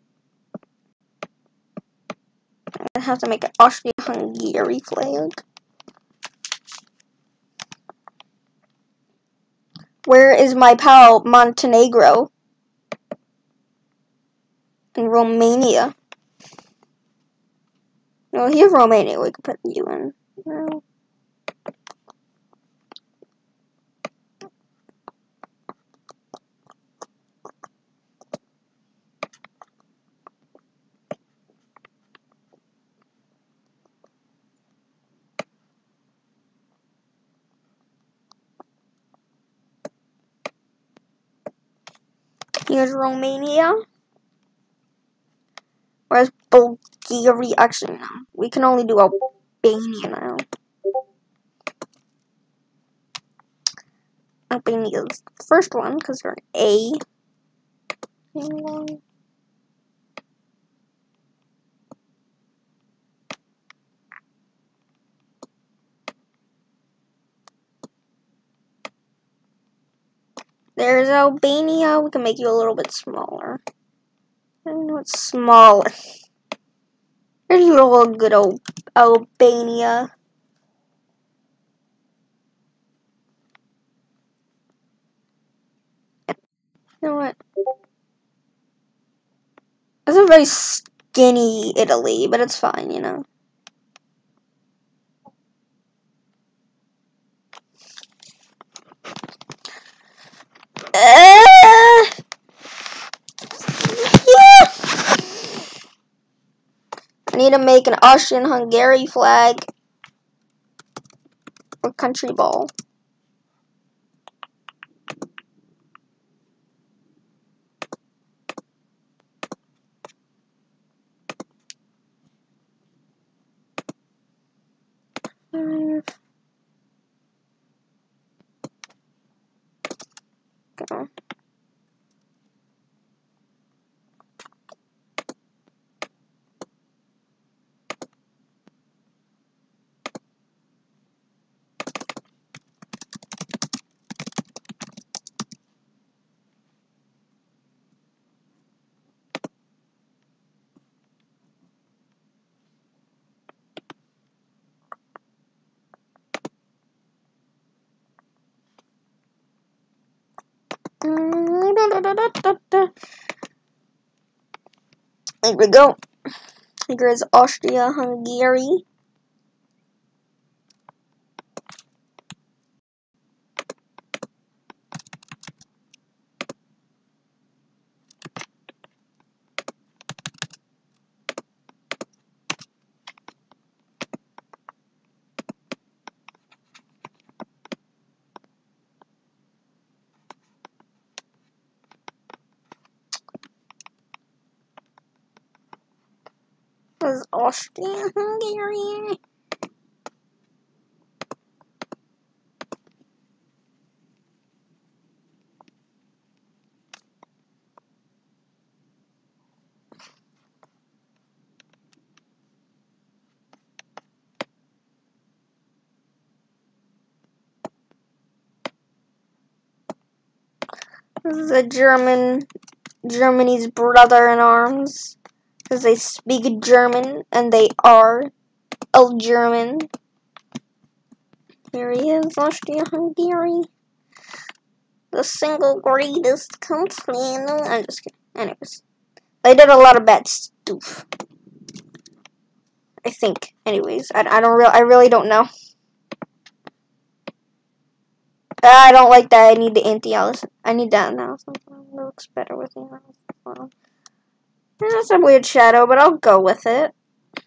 I have to make an Austria-Hungary flag. Where is my pal Montenegro? And Romania. No, here's Romania. We could put you in. Here's Romania. Where's Bulgaria? Actually, no. We can only do Albania now. Albania's first one because they're an A. There's Albania. We can make you a little bit smaller. I don't know what's smaller. There's little good old Albania. You know what? That's a very skinny Italy, but it's fine, you know. Yeah. I need to make an Austrian Hungary flag or country ball. Five. Go. There we go. Here is Austria Hungary. Austria Hungary. This is a German, Germany's brother in arms. Because they speak German and they are a German. Here he is, Austria Hungary. The single greatest country in the world. I'm just kidding. Anyways. They did a lot of bad stuff. I think. Anyways, I, I don't real I really don't know. Ah, I don't like that. I need the anti-alias. I need that now. It looks better with the. That's a weird shadow, but I'll go with it.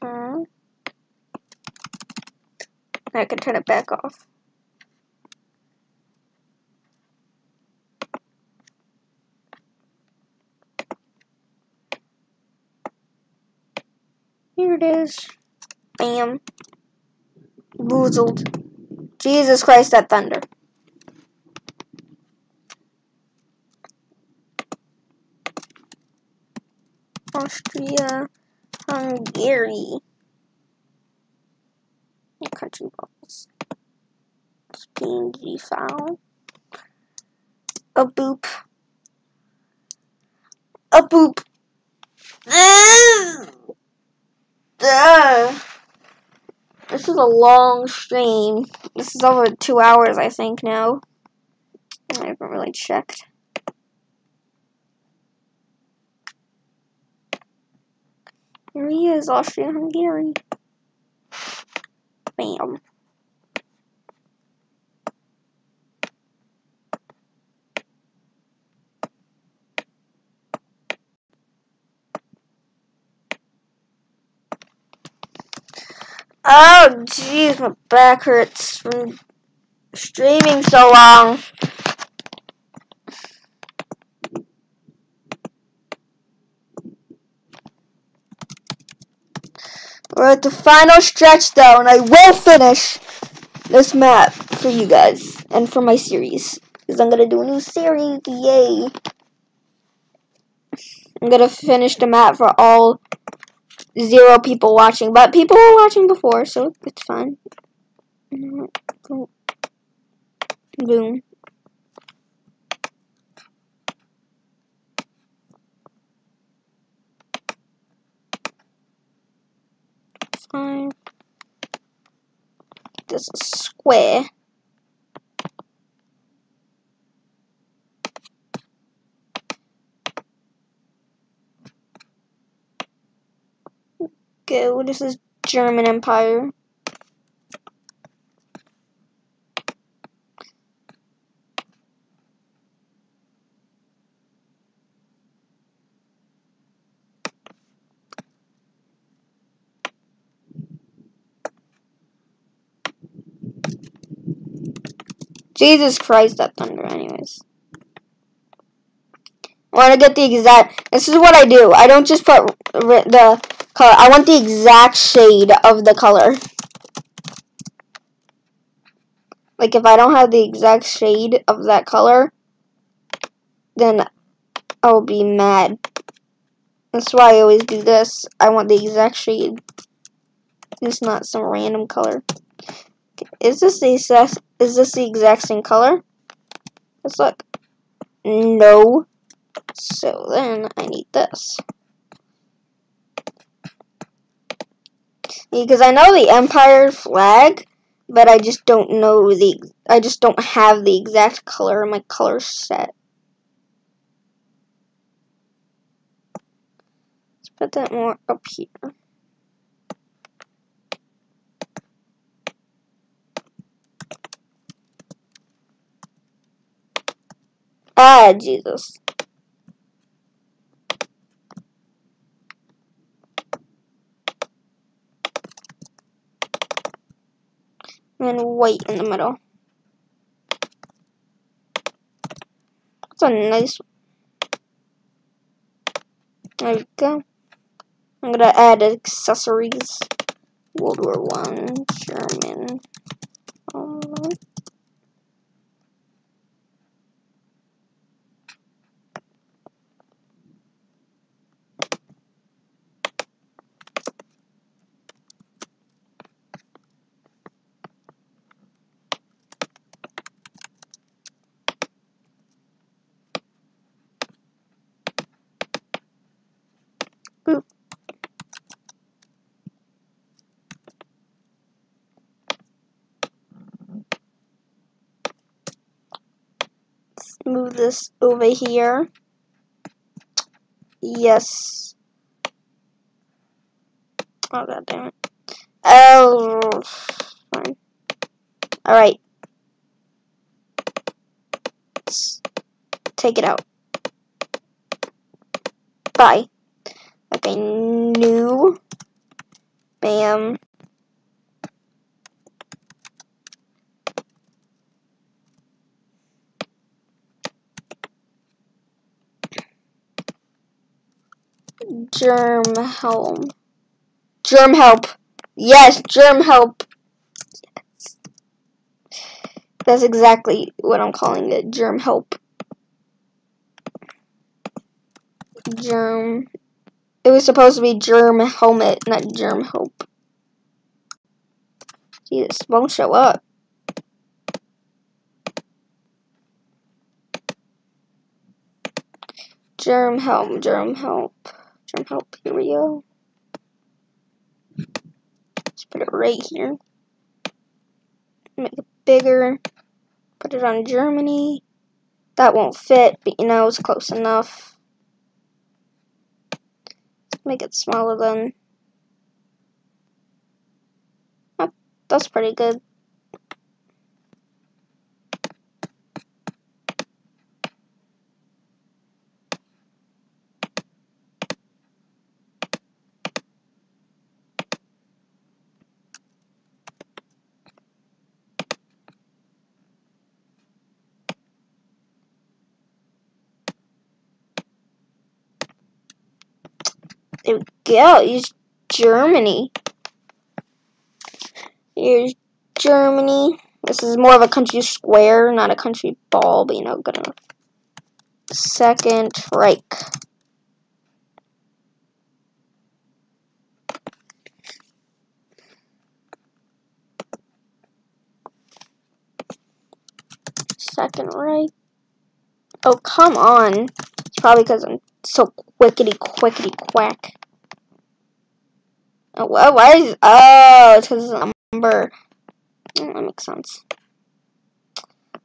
Uh, I can turn it back off. Here it is. Bam. Boozled. Jesus Christ, that thunder. Austria, uh, Hungary. Country balls. PNG file. A boop. A boop. This is a long stream. This is over two hours, I think, now. I haven't really checked. Here he is, Austria Hungary. Bam. Oh, jeez, my back hurts from streaming so long. We're at the final stretch though, and I will finish this map for you guys and for my series. Because I'm gonna do a new series, yay! I'm gonna finish the map for all zero people watching, but people were watching before, so it's fine. Boom. This is square. Go. This is German Empire. Jesus Christ, that thunder, anyways. I want to get the exact. This is what I do. I don't just put the color. I want the exact shade of the color. Like, if I don't have the exact shade of that color, then I'll be mad. That's why I always do this. I want the exact shade. It's not some random color. Is this the exact, is this the exact same color? Let's look. No. So then I need this. Because I know the Empire flag, but I just don't know the I just don't have the exact color in my color set. Let's put that more up here. Ah, Jesus. And white in the middle. That's a nice There we go. I'm gonna add accessories. World War One, German move this over here. Yes. Oh god damn it. Oh fine. Alright. Take it out. Bye. Okay, new. Bam. Germ helm. Germ help. Yes, germ help. That's exactly what I'm calling it. Germ help. Germ. It was supposed to be germ helmet, not germ help. Jesus, won't show up. Germ help, germ help. Help, here we go. Let's put it right here. Make it bigger. Put it on Germany. That won't fit, but you know, it's close enough. Make it smaller then. that's pretty good. There we go. Here's Germany. Here's Germany. This is more of a country square, not a country ball, but you know, gonna second Reich. Second Reich. Oh, come on. It's probably because I'm so quickety quickety quack. Oh, why, is oh? It's because a number. Oh, that makes sense.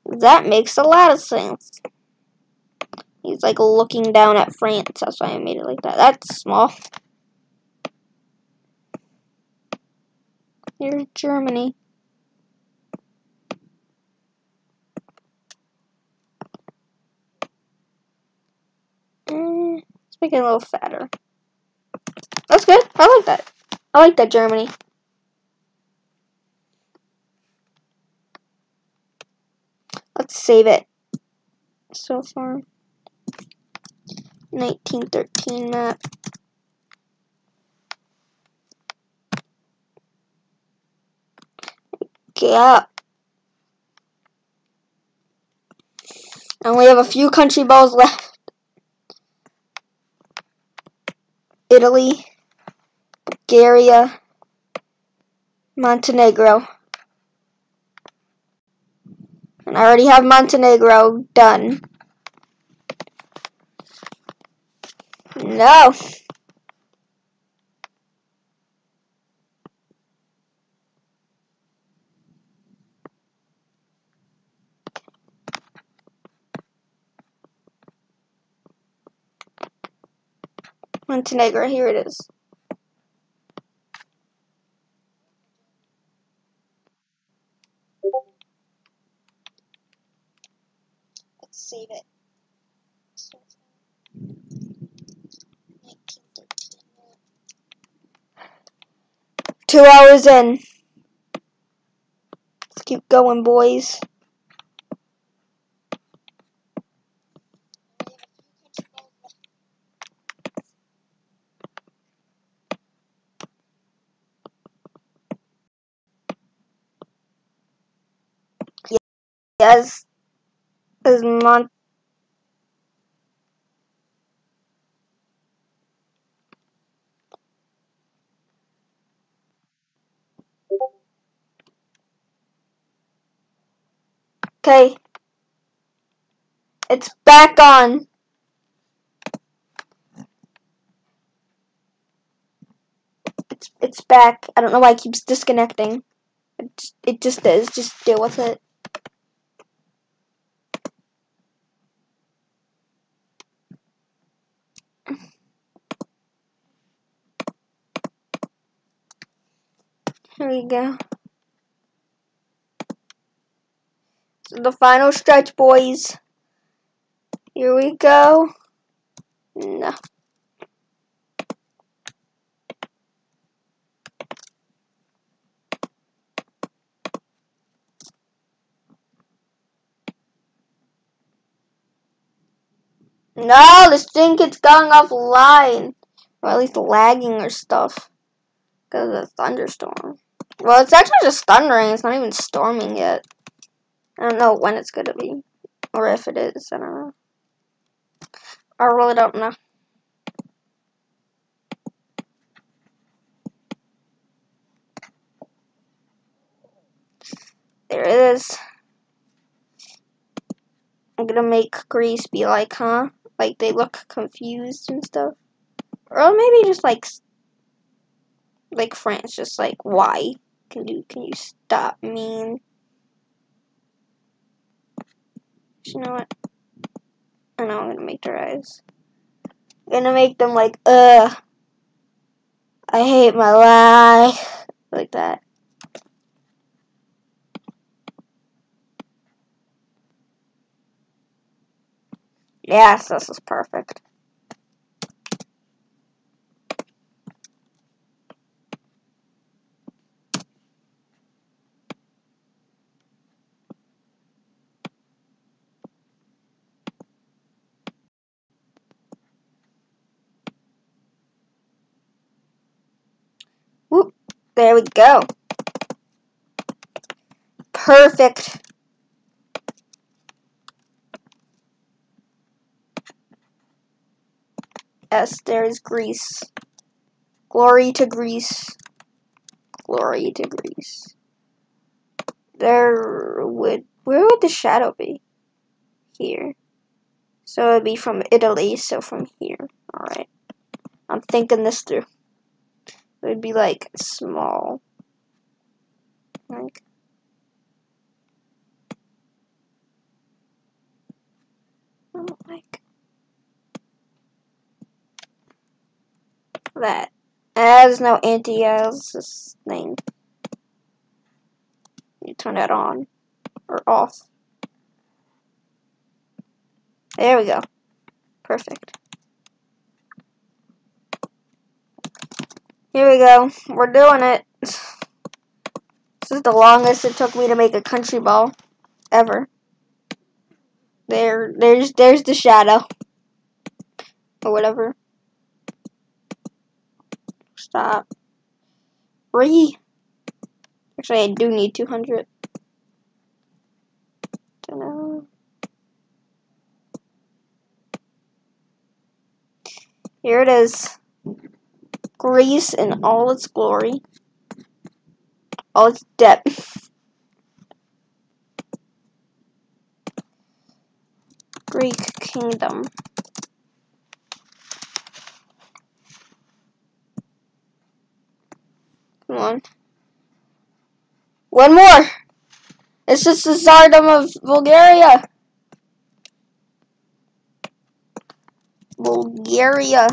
That makes a lot of sense. He's like looking down at France. That's why I made it like that. That's small. Here's Germany. Mm, let's make it a little fatter. That's good. I like that. I like that Germany. Let's save it. So far. 1913 map. Yeah. And we have a few country balls left. Italy, Bulgaria, Montenegro. And I already have Montenegro done. No. Montenegro, here it is. Two hours in. Let's keep going, boys. Yes. Is Mon Okay. It's back on. It's it's back. I don't know why it keeps disconnecting. It just, it just is. Just deal with it. Here we go. So the final stretch, boys. Here we go. No. No, this thing keeps going offline. Or at least lagging or stuff. Because of the thunderstorm. Well, it's actually just thundering. It's not even storming yet. I don't know when it's going to be. Or if it is. I don't know. I really don't know. There it is. I'm gonna make Greece be like, huh? Like they look confused and stuff. Or maybe just like like France, just like why? Can you can you stop mean? You know what? I know I'm gonna make their eyes. I'm gonna make them like, ugh. I hate my life. Like that. Yes, this is perfect. Whoop. There we go. Perfect. Yes, there is Greece. Glory to Greece. Glory to Greece. There would where would the shadow be? Here. So it'd be from Italy, so from here. Alright. I'm thinking this through. It would be like small. Like like that. Has no anti-as this thing. You turn that on or off. There we go. Perfect. Here we go. We're doing it. This is the longest it took me to make a country ball ever. There, there's, there's the shadow or whatever. Stop. Three. Actually, I do need 200. Don't know. Here it is. Greece in all its glory. All its depth. Greek kingdom. Come on. One more! It's just the Tsardom of Bulgaria. Bulgaria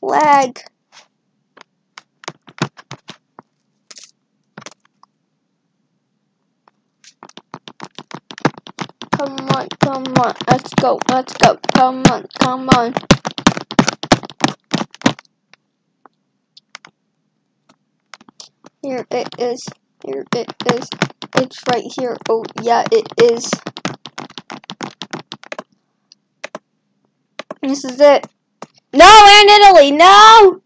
flag. Come on, come on, let's go, let's go, come on, come on. Here it is, here it is, it's right here, oh yeah it is. This is it. No, and Italy, no!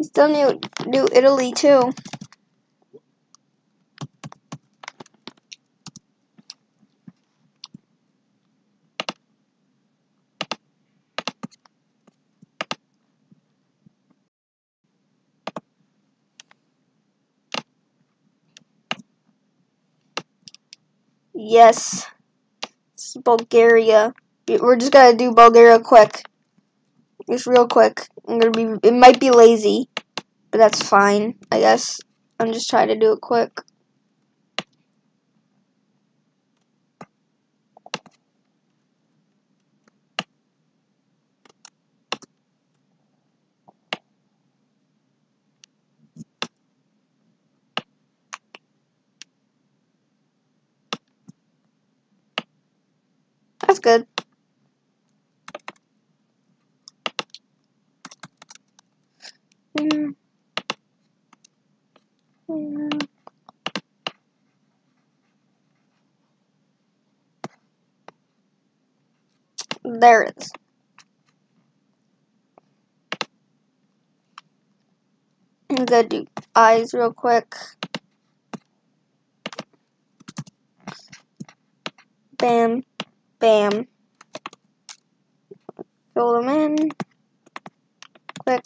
Still need New Italy too. Yes. It's Bulgaria. We're just gonna do Bulgaria quick. Just real quick. I'm gonna be it might be lazy, but that's fine, I guess. I'm just trying to do it quick. Good. Mm. Mm. There it is. I'm gonna do eyes real quick. Bam, bam. Fill them in. Quick.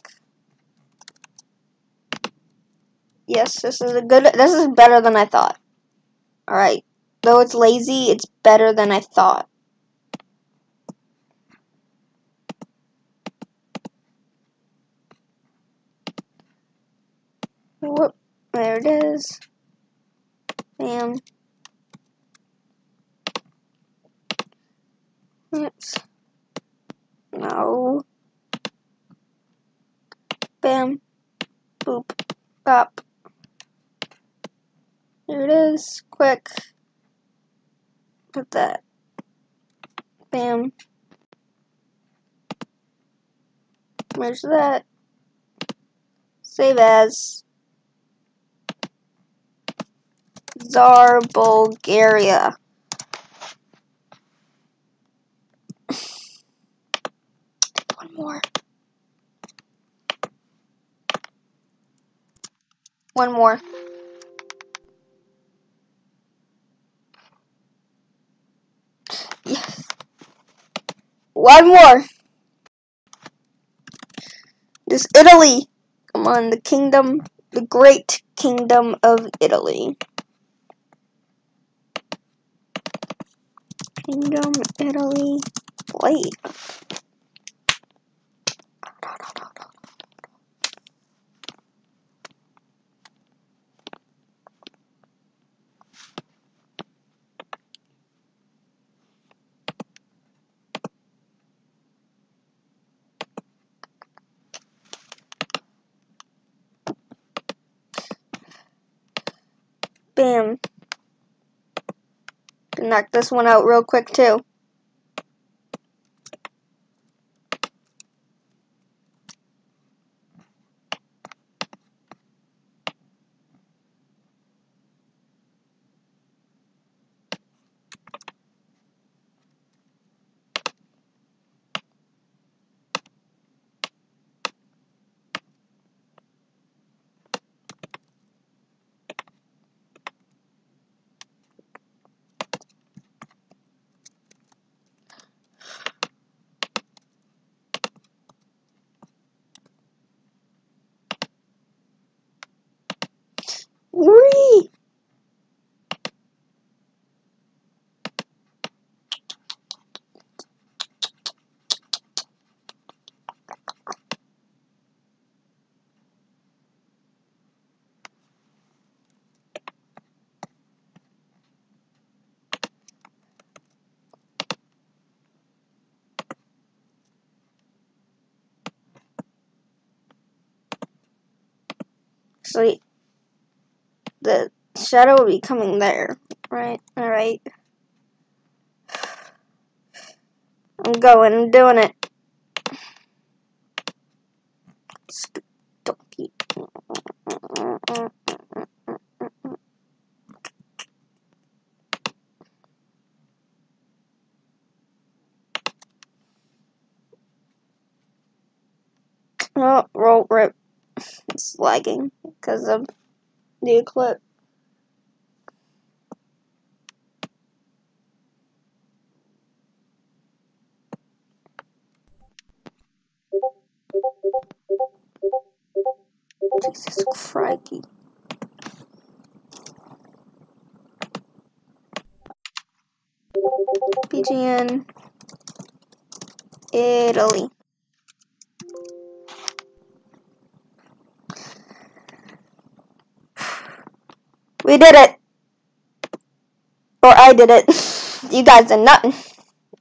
Yes, this is a good. This is better than I thought. All right. Though it's lazy, it's better than I thought. Whoop. There it is. Bam. Oops. No. Bam. Boop. Bop. There it is. Quick. Put that. Bam. Merge that. Save as. Tsar Bulgaria. One more. One more. Yes. One more. This Italy. Come on, the kingdom, the great kingdom of Italy. Kingdom, Italy. Wait. Bam. Knock this one out real quick too. Whee! Sweet. The shadow will be coming there. Right, alright. I'm going, I'm doing it. Donkey. Oh, roll rip. It's lagging because of the eclipse. Jesus crikey. BGN Italy. We did it. Or I did it. you guys did nothing.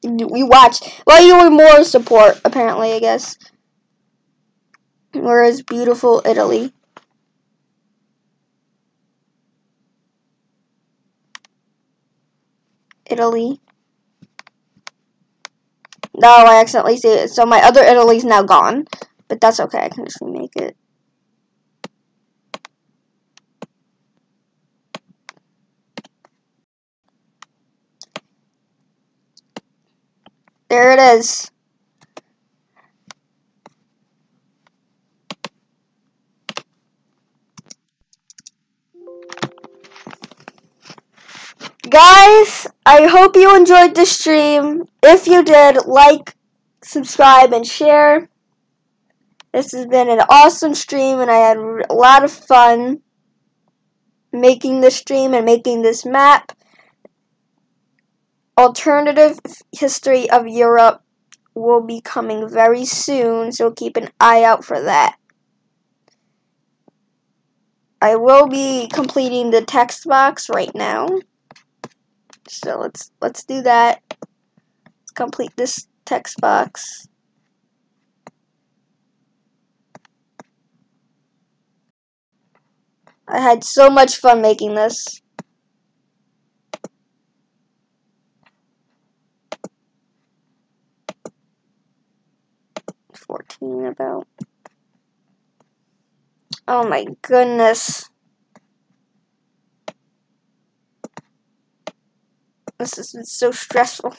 We watched. Well, you were more support, apparently, I guess. Whereas beautiful Italy. Italy. No, I accidentally saved it. So my other Italy's now gone. But that's okay. I can just remake it. There it is. Guys, I hope you enjoyed the stream. If you did, like, subscribe, and share. This has been an awesome stream, and I had a lot of fun making this stream and making this map. Alternative History of Europe will be coming very soon, so keep an eye out for that. I will be completing the text box right now. So let's let's do that. Let's complete this text box. I had so much fun making this. Fourteen about. Oh my goodness. This been so stressful.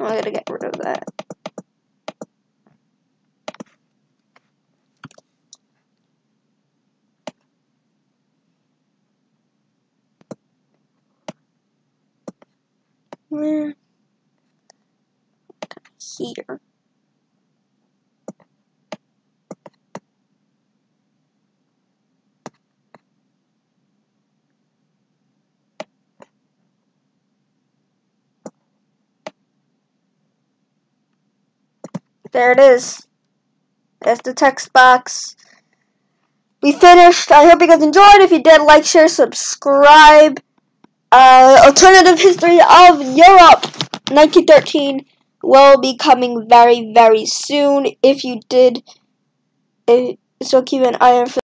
I gotta get rid of that. Where? Here. There it is. There's the text box. We finished. I hope you guys enjoyed. If you did, like, share, subscribe. Uh, Alternative History of Europe 1913 will be coming very, very soon. If you did, if, so keep an eye out for